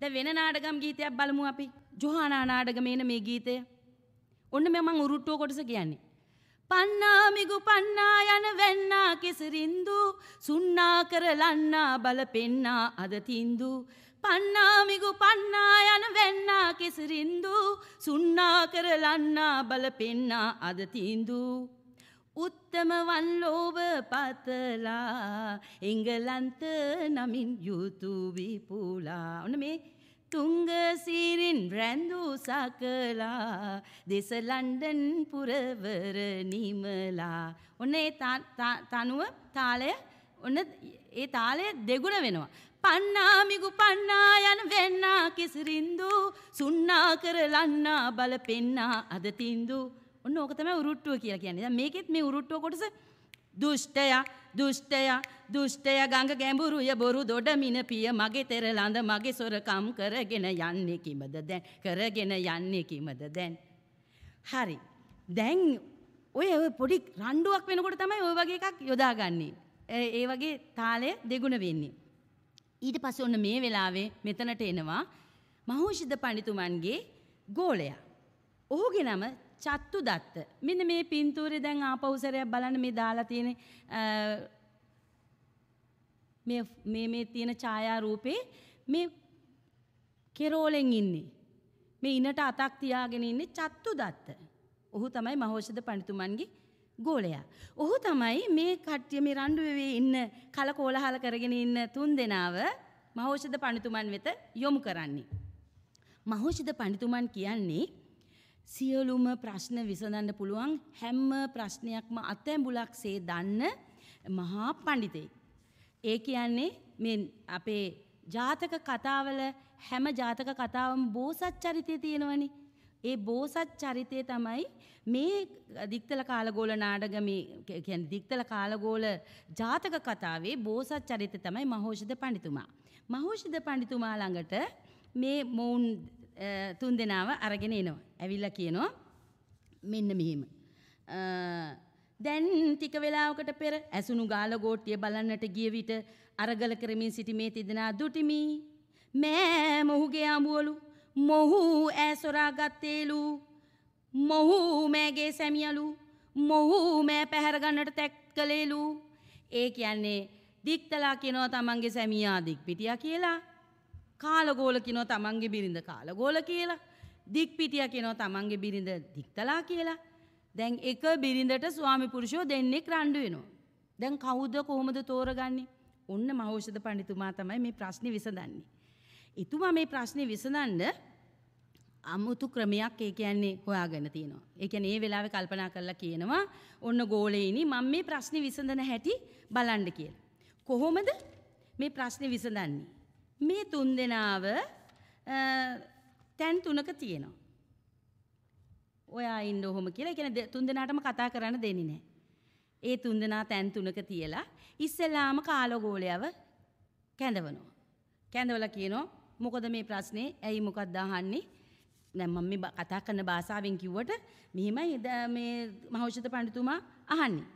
ද වෙන නාඩගම් ගීතයක් බලමු අපි ජොහානා නාඩගමේන මේ ගීතය. ඔන්න මෙ මං උරුට්ටුව කොටස කියන්නේ. පන්නාමිගු පන්නා යන වෙන්නා කෙසරින්දු සුන්නා කරලන්නා බල පෙන්නා අද තින්දු පන්නාමිගු පන්නා යන වෙන්නා කෙසරින්දු සුන්නා කරලන්නා බල පෙන්නා අද තින්දු. උත්තම වන්ලෝභ පතලා එංගලන්ත නමින් යුතු විපුලා. ඔන්න මේ තුංග සීරින් රැඳූ සකලා දෙස ලන්ඩන් පුරවර නිමලා. ඔන්න ඒ තනුව තාලය ඔන්න ඒ තාලය දෙගුණ වෙනවා. පන්නාමිගු පන්නා යන වෙන්නා කිසිරින්දු සුන්නා කරලන්නා බල පෙන්නා අද තින්දු ඔන්න ඕක තමයි උරුට්ටුව කියලා කියන්නේ. දැන් මේකෙත් මේ උරුට්ටුව කොටස දුෂ්ටය දුෂ්ටය දුෂ්ටය ගඟ ගැඹුරුය බොරු දොඩ මින පිය මගේ තෙරලඳ මගේ සොරකම් කරගෙන යන්නේ කිමද දැන් කරගෙන යන්නේ කිමද දැන්. හරි. දැන් ඔය පොඩි රණ්ඩුවක් වෙනකොට තමයි ඔය වගේ එකක් යොදාගන්නේ. ඒ වගේ තාලය දෙගුණ වෙන්නේ. ඊට පස්සේ ඔන්න මේ වෙලාවේ මෙතනට එනවා මහෝෂිත පඬිතුමන්ගේ ගෝලයා. ඔහුගේ නම චත්තු දත්ත. මෙන්න මේ පින්තූරේ දැන් ආපෞසරයක් බලන්න මේ දාලා තියෙන මේ මේ තියෙන ඡායා රූපේ මේ කෙරෝලෙන් ඉන්නේ. මේ ඉනට අතක් තියාගෙන ඉන්නේ චත්තු දත්ත. ඔහු තමයි මහෝෂධ පඬිතුමන්ගේ ගෝලයා. ඔහු තමයි මේ කට්ටිය මේ රණ්ඩුවේ ඉන්න කලකෝලහල කරගෙන ඉන්න තුන් දෙනාව මහෝෂධ පඬිතුමන් වෙත යොමු කරන්නේ. මහෝෂධ පඬිතුමන් කියන්නේ සියලුම ප්‍රශ්න විසඳන්න පුළුවන් හැම්ම ප්‍රශ්නයක්ම අතැඹුලක්සේ දන්න මහා පණ්ඩිතෙක්. ඒ කියන්නේ මේ අපේ ජාතක කතාවල හැම ජාතක කතාවම බෝසත් චරිතය තියෙනවනි. ඒ බෝසත් චරිතය තමයි මේ දික්තල කාලගෝල නාඩගමේ දික්තල කාලගෝල ජාතක කතාවේ බෝසත් චරිත තමයි මහෝෂධ පණිතුමා. මහෝෂධ පණිතුමා ළඟට මේ මොවුන් තුන් දෙනාව අරගෙන එනවා. ඇවිල්ලා කියනවා මෙන්න මෙහෙම. දැන් ටික වෙලාවකට පෙර ඇසුණු ගාල ගෝට්ටිය බලන්නට ගිය විට අරගල කරමින් සිටි මේ තිදෙනා දුටිමි. මෑ මොහුගේ අඹුවලු මොහු ඈසොරා ගත්තේලු මොහු මෑගේ සැමියලු මොහු මෑ පැහැර ගන්නට තැක් කළේලු ඒ කියන්නේ දික්තලා කියනවා තමන්ගේ සැමියා දික්පිටියා කියලා කාලගෝල කියනෝ තමන්ගේ බිරිඳ කාලගෝල කියලා දික් පිටිය කියනෝ තමන්ගේ බිරිඳ දික්තලා කියලා දැන් එක බිරිඳට ස්වාමි පුරුෂෝ දෙන්නෙක් රණ්ඩු වෙනවා. දැන් කවුද කොහොමද තෝරගන්නේ? ඔන්න මහෞෂධ පඬිතුමා තමයි මේ ප්‍රශ්නේ විසඳන්නේ. එතුමා මේ ප්‍රශ්නේ විසඳන්න අමුතු ක්‍රමයක් ඒ කියන්නේ හොයාගෙන තියෙනවා. ඒ කියන්නේ ඒ වෙලාවේ කල්පනා කරලා කියනවා ඔන්න ගෝලේනි මම මේ ප්‍රශ්නේ විසඳන හැටි බලන්න කියලා. කොහොමද මේ ප්‍රශ්නේ විසඳන්නේ? මේ තුන් දෙනාව තැන් තුනක තියෙනවා. ඔයා ඉන්න ඔහොම කියලා කියන තුන් දෙනාටම කතා කරන්න දෙන්නේ නැහැ. ඒ තුන් දෙනා තැන් තුනක තියලා ඉස්සෙල්ලාම කාලගෝලයව කැඳවනවා. කැඳවලා කියනවා මොකද මේ ප්‍රශ්නේ ඇයි මොකක්ද අහන්නේ? දැන් මම මේ කතා කරන භාෂාවෙන් කිව්වට මෙහිමයි මේ මහෞෂධ පඬිතුමා අහන්නේ.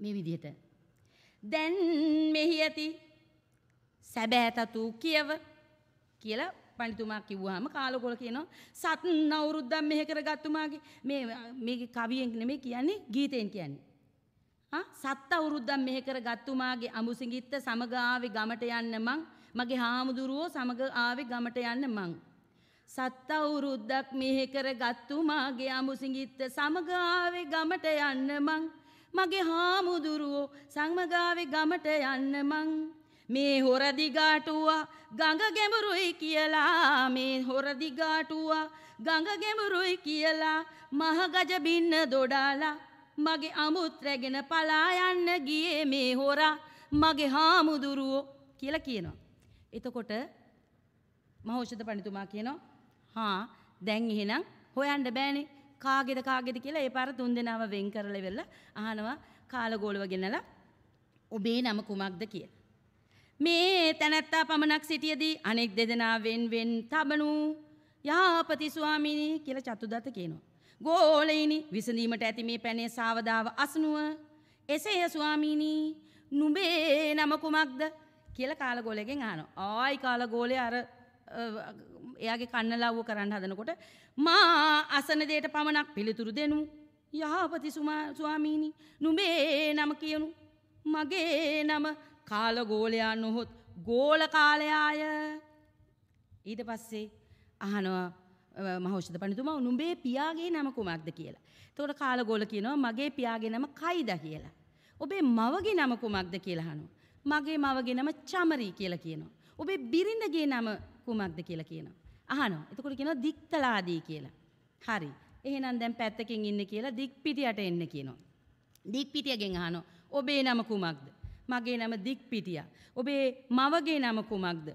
මේ විදිහට. දැන් මෙහි ඇති සැබෑ තතු කියව කියලා පඬිතුමා කිව්වහම කාලකොල කියනවා සත් අවුරුද්දක් මෙහෙ කරගත්තුමාගේ මේ මේ කවියෙන් නෙමෙයි කියන්නේ ගීතෙන් කියන්නේ. ආ සත් අවුරුද්දක් මෙහෙ කරගත්තුමාගේ අමුසිඟිත්ත සමග ආවේ ගමට යන්න මං මගේ හාමුදුරුවෝ සමග ආවේ ගමට යන්න මං. සත් අවුරුද්දක් මෙහෙ කරගත්තුමාගේ අමුසිඟිත්ත සමග ආවේ ගමට යන්න මං මගේ හාමුදුරුවෝ සමගාවේ ගමට යන්න මං මේ හොරදිගාටුවා ගඟ ගැඹුරුයි කියලා මේ හොරදිගාටුවා ගඟ ගැඹුරුයි කියලා මහගජ බින්න දොඩාලා මගේ අමුත් රැගෙන පලා යන්න ගියේ මේ හොරා මගේ හාමුදුරුවෝ කියලා කියනවා. එතකොට මහෞෂධ පඬිතුමා කියනවා හා දැන් එහෙනම් හොයන්න බෑනේ කාගෙද කාගෙද කියලා ඒ පාර තුන් දෙනාව වෙන් කරලා ඉවරලා අහනවා කාලගෝලව ගෙනලා ඔබේ නම කුමක්ද කියලා. මේ තැනැත්තා පමණක් සිටියදී අනෙක් දෙදෙනා වෙන් වෙන් තබනු යාපති ස්වාමීනි කියලා චතුදත්ත කියනවා. ගෝලයිනි විසඳීමට ඇති මේ පැනේ සාවදාව අසනුව එසේය ස්වාමීනි නුඹේ නම කුමක්ද කියලා කාලගෝලයෙන් අහනවා. ආයි කාලගෝලේ අර එයාගේ කන්න ලව්ව කරන්න හදනකොට මා අසන දෙයට පමණක් පිළිතුරු දෙනු යහපති ස්වාමීණි නුඹේ නම කියනු. මගේ නම කාලගෝලයා නොහොත් ගෝල කාලයාය ඊට පස්සේ අහනවා මහෝෂධ පනිතුමා නුඹේ පියාගේ නම කුමක්ද කියලා. තොට කාලගෝල කියනවා මගේ පියාගේ නම කයිද කියලා. ඔබේ මවගේ නම කුමක්ද කියලා හනු. මගේ මවගේ නම චමරී කියලා කියනවා. ඔබේ බිරිඳගේ නම කුමක්ද කියලා කියනවා. අහනවා. එතකොට කියනවා දික්තලාදී කියලා. හරි. එහෙනම් දැන් පැත්තකින් ඉන්න කියලා දික්පිටියට එන්න කියනවා. දික්පිටියගෙන් අහනවා. ඔබේ නම කුමක්ද? මගේ නම දික්පිටිය. ඔබේ මවගේ නම කුමක්ද?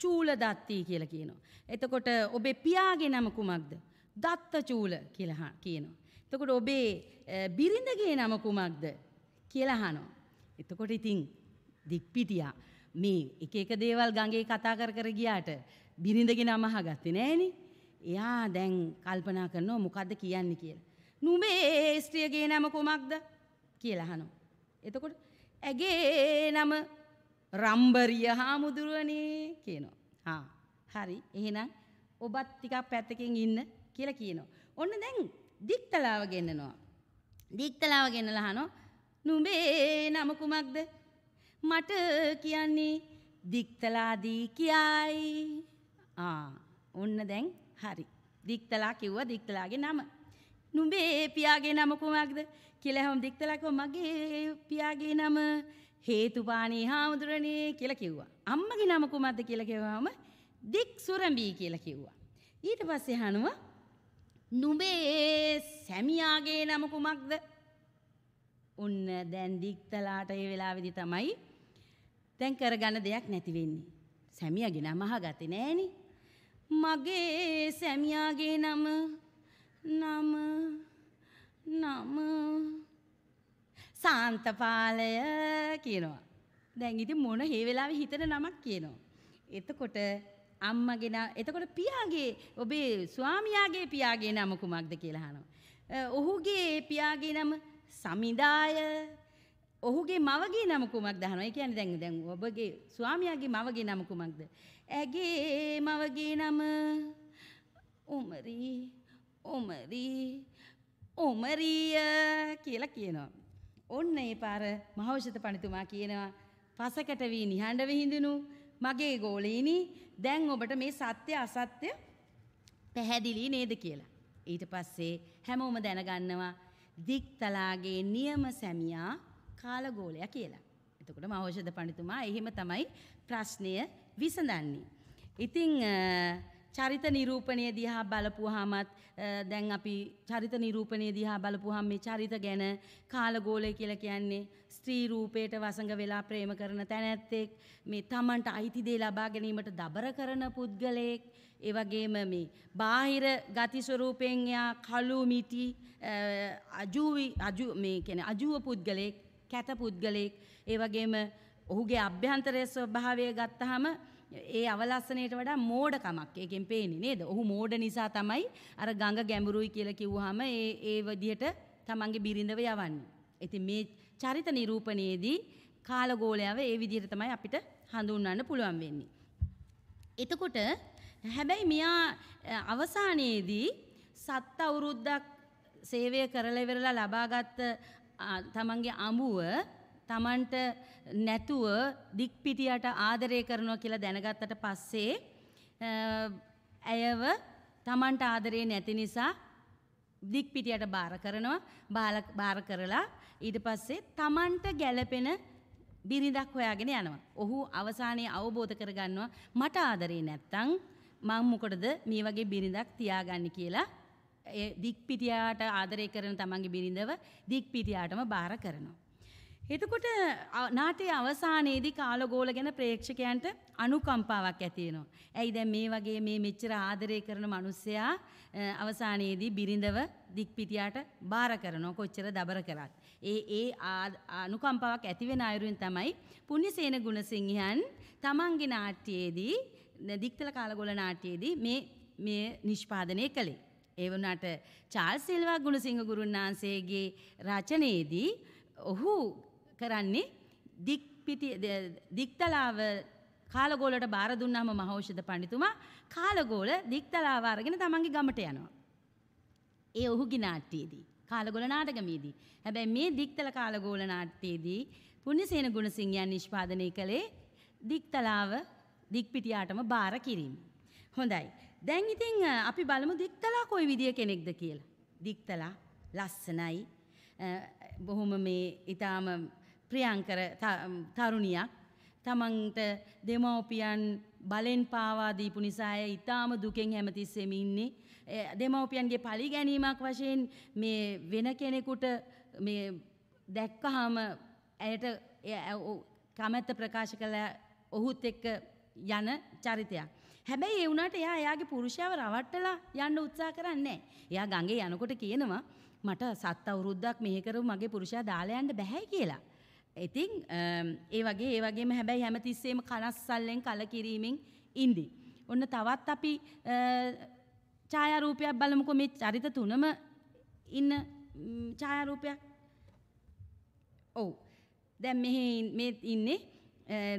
චූල දත්ති කියලා කියනවා. එතකොට ඔබේ පියාගේ නම කුමක්ද? දත්ත චූල කියලා කියනවා. එතකොට ඔබේ බිරිඳගේ නම කුමක්ද කියලා අහනවා. එතකොට ඉතින් දික්පිටියා මේ එක එක දේවල් ගඟේ කතා කර කර ගියාට බිරිඳගේ නම අහගත්තේ නෑනේ. එයා දැන් කල්පනා කරනවා මොකද්ද කියන්නේ කියලා. නුඹේ ස්ත්‍රියගේ නම කුමක්ද කියලා අහනවා. එතකොට ඇගේ නම රම්බරිය හාමුදුරුවනේ කියනවා. හා හරි එහෙනම් ඔබත් ටිකක් පැත්තකින් ඉන්න කියලා කියනවා. ඔන්න දැන් දික්තලාව ගෙන්නනවා. දික්තලාව ගෙන්නලා අහනවා නුඹේ නම කුමක්ද? මට කියන්නේ දික්තලාදී කියයි. ආ ඔන්න දැන් හරි. දික්තලා කිව්වා දික්තලාගේ නම. නුඹේ පියාගේ නම කුමක්ද? කියලා හැම දික්තලා කිව්වා මගේ පියාගේ නම හේතුපාණී හාමුදුරනේ කියලා කිව්වා. අම්මගේ නම කුමක්ද කියලා කිව්වම දික් සුරඹී කියලා කිව්වා. ඊට පස්සේ අහනවා නුඹේ සැමියාගේ නම කුමක්ද? උන්න දැන් දික්තලාට ඒ වෙලාවේදී තමයි දැන් කරගන්න දෙයක් නැති වෙන්නේ. සැමියාගේ නම අහගත්තේ නෑනේ. මගේ සැමියාගේ නම නම නම සාන්තපාලය කියනවා. දැන් ඉතින් මොන හේ වෙලාවෙ හිතන නමක් කියනවා. එතකොට අම්මගෙන එතකොට පියාගේ ඔබේ ස්වාමියාගේ පියාගේ නම කුමක්ද කියලා අහනවා. ඔහුගේ පියාගේ නම සමිදාය ඔහුගේ මවගේ නම කුමක්ද අහනවා. ඒ කියන්නේ දැන් දැන් ඔබගේ ස්වාමියාගේ මවගේ නම කුමක්ද? ඇගේ මවගේ නම උමරි උමරි උමරිය කියලා කියනවා. ඔන්න ඒ පාර මහෞෂධ පණිතුමා කියනවා පසකට වී නිහඬව හිඳුණු මගේ ගෝලීනි දැන් ඔබට මේ සත්‍ය අසත්‍ය පැහැදිලි නේද කියලා. ඊට පස්සේ හැමෝම දැනගන්නවා දික්තලාගේ නියම සැමියා කාලගෝලයා කියලා. එතකොට මහෞෂධ පණිතුමා එහෙම තමයි ප්‍රශ්නය විසඳන්නේ. ඉතින් චරිත නිරූපණය දිහා බලපුවාමත් දැන් අපි චරිත නිරූපණය දිහා බලපුවාම මේ චරිත ගැන කාලගෝලය කියලා කියන්නේ ස්ත්‍රී රූපයට වසඟ වෙලා ප්‍රේම කරන තැනැත්තෙක් මේ Tamanට අයිති දේ ලබා ගැනීමට දබර කරන පුද්ගලයෙක් ඒ වගේම මේ බාහිර ගති ස්වරූපයෙන් යා කළු මිටි අජූවි අජු මේ කියන්නේ අජුව පුද්ගලයෙක් කැත පුද්ගලයෙක් ඒ වගේම ඔහුගේ අභ්‍යන්තරයේ ස්වභාවය ගත්තාම ඒ අවලස්සනයට වඩා මෝඩකමක් ඒකෙන් පේන්නේ නේද? ඔහු මෝඩ නිසා තමයි අර ගඟ ගැඹුරුයි කියලා කිව්වහම ඒ ඒ විදිහට තමන්ගේ බිරිඳව යවන්නේ. ඉතින් මේ චරිත නිරූපණයේදී කාලගෝලයව ඒ විදිහට තමයි අපිට හඳුන්වන්න පුළුවන් වෙන්නේ. එතකොට හැබැයි මෙයා අවසානයේදී සත් අවුරුද්දක් සේවය කරලා ඉවරලා ලබාගත් තමන්ගේ අමුව තමන්ට නැතුව දික්පිටියට ආදරය කරනවා කියලා දැනගත්තට පස්සේ ඇයව තමන්ට ආදරේ නැති නිසා දික්පිටියට බාර කරනවා බාර කරලා ඊට පස්සේ තමන්ට ගැලපෙන බිරිඳක් හොයාගෙන යනවා. ඔහු අවසානයේ අවබෝධ කරගන්නවා මට ආදරේ නැත්තම් මම මොකටද මේ වගේ බිරිඳක් තියාගන්නේ කියලා දික්පිටියාට ආදරය කරන තමන්ගේ බිරිඳව දික්පිටියාටම බාර කරනවා. එතකොට නාටයේ අවසානයේදී කාලගෝල ගැන ප්‍රේක්ෂකයන්ට අනුකම්පාවක් ඇති වෙනවා. ඇයි දැන් මේ වගේ මේ මෙච්චර ආදරය කරන මිනිස්සයා අවසානයේදී බිරිඳව දික්පිටියට බාර කරනවා කොච්චර දබර කරත්. ඒ ඒ අනුකම්පාවක් ඇති වෙන අයුරින් තමයි පුණ්‍යසේන ගුණසිංහයන් තමන්ගේ නාට්‍යයේදී දික්තල කාලගෝල නාට්‍යයේදී මේ මේ නිෂ්පාදනය කළේ. ඒ වුණාට චාල්ස් සිල්වා ගුණසිංහ ගුරුන් වහන්සේගේ රචනයේදී ඔහු කරන්නේ දික්පිටි දික්තලාව කාලගෝලට බාර දුන්නාම මහෞෂධ පඬිතුමා කාලගෝල දික්තලාව අරගෙන තමන්ගේ ගමට යනවා. ඒ ඔහුගේ නාට්‍යයේදී කාලගොල නාටකමේදී. හැබැයි මේ දික්තල කාලගෝල නාට්‍යයේදී පුණ්‍යසේන ගුණසිංහයන් නිෂ්පාදනය කළේ දික්තලාව දික්පිටියාටම බාර කිරීම. හොඳයි. දැන් ඉතින් අපි බලමු දික්තලා කොයි විදිය කෙනෙක්ද කියලා. දික්තලා ලස්සනයි. බොහොම මේ ඊටාම ප්‍රියංකර තරුණියක්. තමන්ට දෙමව්පියන් බලෙන් පාවා දීපු නිසා ඇය ඊටාම දුකෙන් හැමතිස්සෙම ඉන්නේ. දෙමව්පියන්ගේ පලි ගැනීමක් වශයෙන් මේ වෙන කෙනෙකුට මේ දැක්කහම ඇයට කමැත්ත ප්‍රකාශ කළ ඔහුත් එක්ක යන චරිතයක්. හැබැයි ඒ වුණාට එයා එයාගේ පුරුෂයව රවට්ටලා යන්න උත්සාහ කරන්නේ එයා ගඟේ යනකොට කියනවා මට සත් අවුරුද්දක් මෙහෙ කරපු මගේ පුරුෂයා දාලා යන්න බෑ කියලා. ඉතින් ඒ වගේ ඒ වගේම හැබැයි හැමතිස්සෙම කනස්සල්ලෙන් කලකිරීමෙන් ඉන්දි. ඔන්න තවත් අපි ඡායාරූපයක් බලමුකෝ මේ චරිත තුනම ඉන්න ඡායාරූපයක්. ඔව්. දැන් මෙහි මේ ඉන්නේ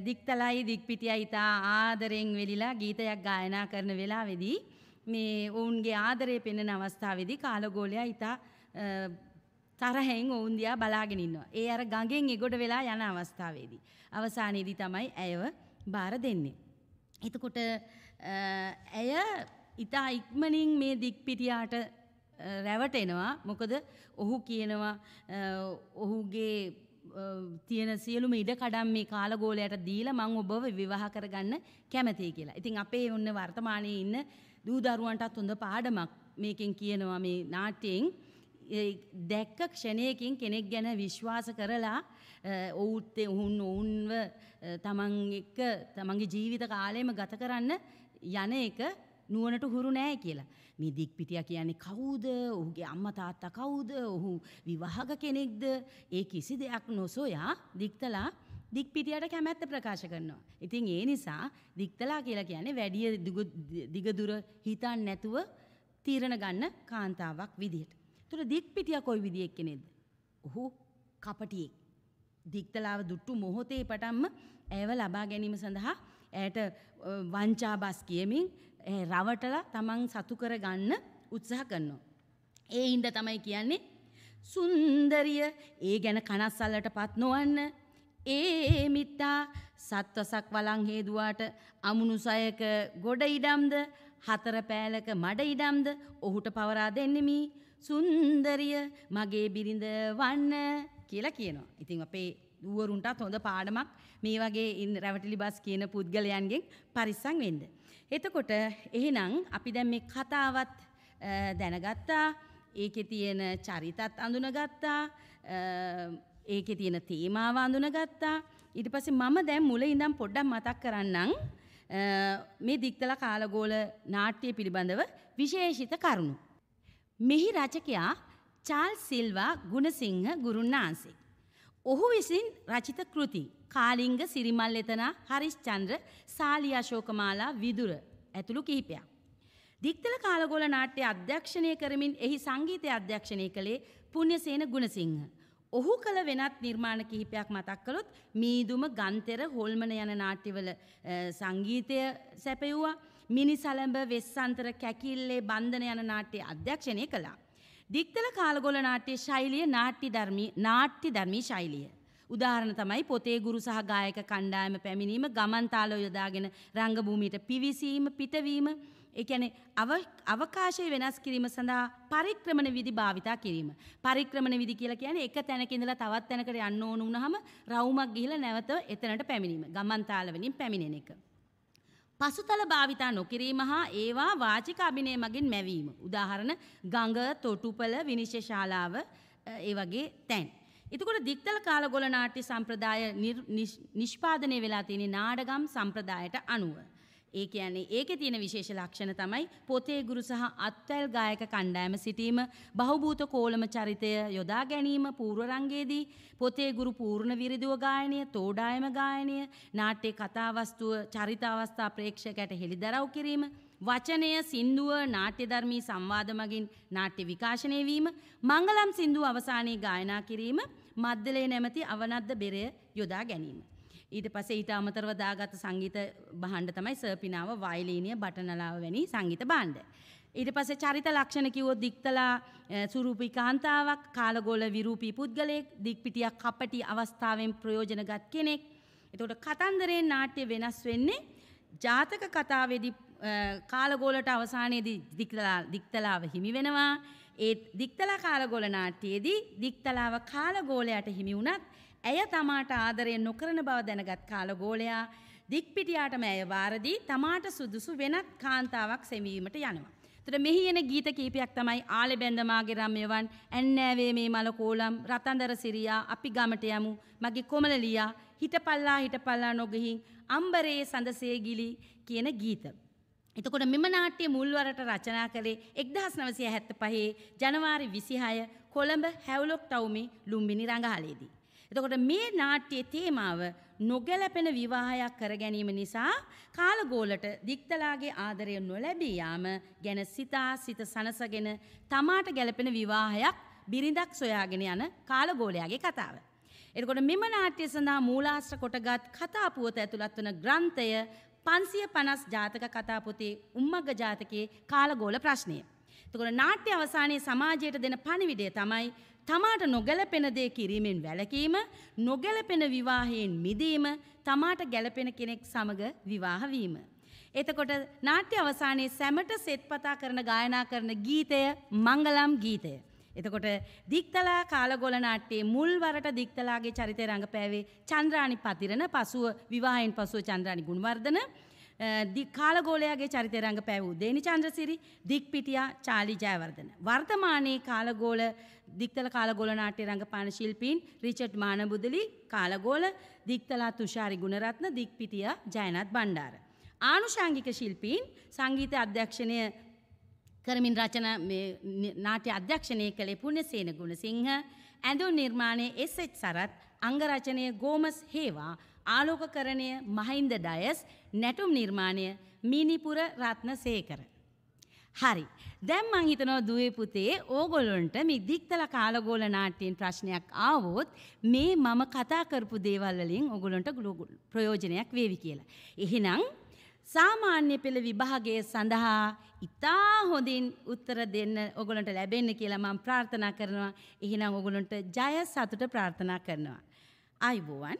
දික්තලයි දික්පිටියයි ඉතා ආදරෙන් වෙලිලා ගීතයක් ගායනා කරන වෙලාවේදී මේ ඔවුන්ගේ ආදරය පෙන්වන අවස්ථාවේදී කාලගෝලයා ඉතා තරහෙන් ඔවුන් දිහා බලාගෙන ඉන්නවා. ඒ අර ගඟෙන් එගොඩ වෙලා යන අවස්ථාවේදී. අවසානයේදී තමයි ඇයව බාර දෙන්නේ. එතකොට ඇය ඉතා ඉක්මනින් මේ දික්පිටියාට රැවටෙනවා. මොකද ඔහු කියනවා ඔහුගේ තියෙන සියලුම ඉඩ කඩම් මේ කාලගෝලයට දීලා මං ඔබව විවාහ කරගන්න කැමතියි කියලා. ඉතින් අපේ ඔන්න වර්තමානයේ ඉන්න දූ දරුවන්ටත් හොඳ පාඩමක් මේකෙන් කියනවා මේ නාට්‍යයෙන් දැක්ක ක්ෂණයකින් කෙනෙක් ගැන විශ්වාස කරලා ඔවුත් ඔහුන් ඔවුන්ව තමන් එක්ක තමන්ගේ ජීවිත කාලයම ගත කරන්න යන එක නුවනට හුරු නෑ කියලා. මේ දික්පිටිය කියන්නේ කවුද ඔහුගේ අම්ම තාත්තා කවුද ඔහු විවාහක කෙනෙක්ද ඒ කිසි දෙයක් නොසොයා දික්තලා දික්පිටියට කැමැත්ත ප්‍රකාශ කරනවා. ඉතින් ඒ නිසා දික්තලා කියලා කියන්නේ වැඩිය දිගදුර හිතන් නැතුව තීරණ ගන්න කාන්තාවක් විදිහට. තුර දික්පිටිය කොයි විදියෙක් කෙනෙක්ද. ඔහු කපටියෙක්. දික්තලාව දුට්ටු මොහොතේ පටන්ම ඇව ලබා ගැනීම සඳහා ඇයට වංචාබස් කියමින් රවටලා තමන් සතු කර ගන්න උත්සාහ කරනවා. ඒ හින්ද තමයි කියන්නේ සුන්දරිය ඒ ගැන කනස්සල්ලට පත් නොවන්න ඒ මිත්තා සත්වසක් වලං හේදුවාට අමුණුසයක ගොඩ ඉඩම්ද හතර පෑලක මඩ ඉඩම්ද ඔහුට පවරා දෙන්නෙමි සුන්දරිය මගේ බිරිඳ වන්න කියලා කියනවා. ඉතින් අපේ දුවරුන්ටත් හොඳ පාඩමක් මේ වගේ ඉන් රැවටිලි බස් කියන පුද්ගලයන්ගෙන් පරිස්සම් වෙන්න. එතකොට එහෙනම් අපි දැන් මේ කතාවත් දැනගත්තා. ඒකේ තියෙන චරිතත් අඳුනගත්තා. ඒකේ තියෙන තේමාව අඳුනගත්තා. ඊට පස්සේ මම දැන් මුල ඉඳන් පොඩ්ඩක් මතක් කරන්නම්. මේ දික්තල කාලගෝල නාට්‍ය පිළිබඳව විශේෂිත කරුණු. මෙහි රචකයා චාල් සිල්වා ගුණසිංහ ගුරුන්නාන්සේ. ඔහු විසින් රචිත කෘති කාලිංග සිරිමල් එතනා හරිස්චන්ද්‍ර සාලි අශෝකමාලා විදුර ඇතුළු කිහිපයක්. දික්තල කාලගොල නාට්‍ය අධ්‍යක්ෂණය කරමින් එහි සංගීතය අධ්‍යක්ෂණය කළේ පුුණ්‍යසේන ගුණසිංහ. ඔහු කළ වෙනත් නිර්මාණ කිහිපයක් මතක් කළොත් මීදුම ගන්තෙර හොල්මන යන නාට්‍යවල සංගීතය සැපයුවා මිනිසලඹ වෙස්සන්තර කැකිල්ලේ බන්ධන යන නාට්‍ය අධ්‍යක්ෂණය කළා. දික්තල කාලගොල නාට්‍ය ශෛලිය නාට්‍ය ධර්මී නාට්‍ය ධර්මී ශෛලිය. උදාහරණ තමයි පොතේ ගුරු සහ ගායක කණ්ඩායම පැමිණීම ගමන්තාලෝ යොදාගෙන රංගභූමියට පිවිසීම පිටවීම ඒ කියන්නේ අවකාශය වෙනස් කිරීම සඳහා පරික්‍රමණ විධි භාවිතා කිරීම. පරික්‍රමණ විධි කියලා කියන්නේ එක තැනක ඉඳලා තවත් තැනකට යන්න ඕන වුණාම රවුමක් ගිහිලා නැවත එතනට පැමිණීම. ගමන්තාල වලින් පැමිණෙන එක. පසුතල භාවිතා නොකිරීම හා ඒවා වාචික අභිනය මගින් මැවීම. උදාහරණ ගඟ තොටුපල විනිශ්චය ශාලාව ඒ වගේ තැන්. එතකොට දික්තල කාලගොල නාට්‍ය සම්ප්‍රදාය නිෂ්පාදනය වෙලා තියෙන නාඩගම් සම්ප්‍රදායට අනුව. ඒ කියන්නේ ඒකේ තියෙන විශේෂ ලක්ෂණ තමයි පොතේ ගුරු සහ අත්වැල් ගායක කණ්ඩායම සිටීම බහුභූත කෝලම චරිතය යොදා ගැනීම පූර්ව රංගයේදී පොතේ ගුරු පූර්ණ විරිදුව ගායනය තෝඩායම ගායනය නාට්‍ය කතාවස්තුව චරිත අවස්ථා ප්‍රේක්ෂකයට හෙළිදරව් කිරීම වචනය සින්දුව නාට්‍ය ධර්මී සංවාද මගින් නාට්‍ය විකාශනය වීම මංගලම් සින්දුව අවසානයේ ගායනා කිරීම මද්දලේ නැමැති අවනද්ද බෙරය යොදා ගැනීම. ඊට පස්සේ ඊට අමතරව දාගත් සංගීත භාණ්ඩ තමයි සර්පිනාව වයලීනිය බටනලාව වැනි සංගීත භාණ්ඩ. ඊට පස්සේ චරිත ලක්ෂණ කිව්වොත් දික්තලා සුරූපී කාන්තාවක් කාලගෝල විරූපී පුද්ගලයෙක් දික්පිටියක් කපටි අවස්ථාවෙන් ප්‍රයෝජනගත් කෙනෙක්. එතකොට කතන්දරයෙන් නාට්‍ය වෙනස් වෙන්නේ ජාතක කතාවේදී කාලගෝලට අවසානයේදී දික්තලාව හිමි වෙනවා. ඒත් දික්තලා කාලගෝල නාට්‍යයේදී දික්තලාව කාලගෝලයට හිමි වුණත් ඇය තමාට ආදරය නොකරන බව දැනගත් කාලගෝලයා දික්පිටියාටම ඇය වාරදී තමාට සුදුසු වෙනත් කාන්තාවක් සෙවීමට යනවා. තොට මෙහි එන ගීත කීපයක් තමයි ආලෙ බැඳමාගේ රම්යවන් ඇන්නෑවේ මේ මල කෝලම් රතන්දර සිරියා අපි ගමට යමු මගේ කොමලලියා හිටපල්ලා හිටපල්ලා නොගහින් අම්බරයේ සඳසේ ගිලි කියන ගීත. එතකොට මෙම නාට්‍ය මුල්වරට රචනා කළේ එක්දහස් නවසය හැත්ත පහේ ජනවාරි විසිහය කොළඹ හැවලොක් ටවුමි ලුම්බිනි රඟහලේදී. එතකොට මේ නාට්‍යයේ තේමාව නොගැලපෙන විවාහයක් කර ගැනීම නිසා කාලගෝලට දික්තලාගේ ආදරය නොලැබී යාම ගැන සිතා සිත සනසගෙන තමාට ගැලපෙන විවාහයක් බිරිඳක් සොයාගෙන යන කාලගෝලයාගේ කතාව. එතකොට මෙම නාට්‍ය සඳහා මූලාශ්‍ර කොටගත් කතාපුවත ඇතුළත් වන ග්‍රන්ථය පන්සිය පනස් ජාතක කතාපොතේ උම්මග ජාතකයේ කාලගෝල ප්‍රශ්නය. තකොට නාට්‍ය අවසානයේ සමාජයට දෙන පණිවිඩය තමයි තමාට නොගැලපෙන දේ කිරීමෙන් වැළකීම නොගැලපෙන විවාහයෙන් මිදීම තමාට ගැලපෙන කෙනෙක් සමග විවාහවීම. එතකොට නාට්‍ය අවසානයේ සැමට සෙත්පතා කරන ගායනා කරන ගීතය මංගලම් ගීතය. එතකොට දික්තලා කාලගොල නාට්‍යයේ මුල්වරට දික්තලාගේ චරිතය රඟපෑවේ චන්ද්‍රානි පතිරණ පසුව විවාහයෙන් පසුව චන්ද්‍රානි ගුණවර්ධන කාලගෝලයාගේ චරිතය රඟ පැවූ දේනි චන්ද්‍රසිරි දික්පිටියා චාලි ජයවර්ධන. වර්තමානයේ කාලගෝල දික්තල කාලගෝල නාට්‍ය රඟපාන ශිල්පීන් රිචඩ් මානබුදලි කාලගෝල දික්තලා තුෂාරි ගුණරත්න දික්පිටිය ජයනත් බණ්ඩාර. ආනුෂාංගික ශිල්පීන් සංගීත අධ්‍යක්ෂණය කරමින් රචන නාට්‍ය අධ්‍යක්ෂණය කළේ පුුණසේන ගුණසිංහ ඇඳුම් නිර්මාණය එස් එච් සරත් අංගරචනය ගෝමස් හේවා ආලෝකකරණය මහින්ද ඩයස් නැටුම් නිර්මාණය මිනිපුර රත්න සේකර. හරි. දැම් මං හිතනෝ දුවේ පුතේ ඕගොල්ලොන්ට මේ දික්තල කාලගෝල නාට්‍යයෙන් ප්‍රශ්නයක් ආවොත් මේ මම කතා කරපු දේවල් වලින් ඔගොල්ලොන්ට ප්‍රයෝජනයක් වේවි කියලා. එහෙනම් සාමාන්‍ය පෙළ විභාගය සඳහා ඉතා හොඳින් උත්තර දෙන්න ඔගොලන්ට ලැබෙන්න කියලා මම ප්‍රාර්ථනා කරනවා. එහෙනම් ඔගොලන්ට ජය සතුට ප්‍රාර්ථනා කරනවා. ආයුබෝවන්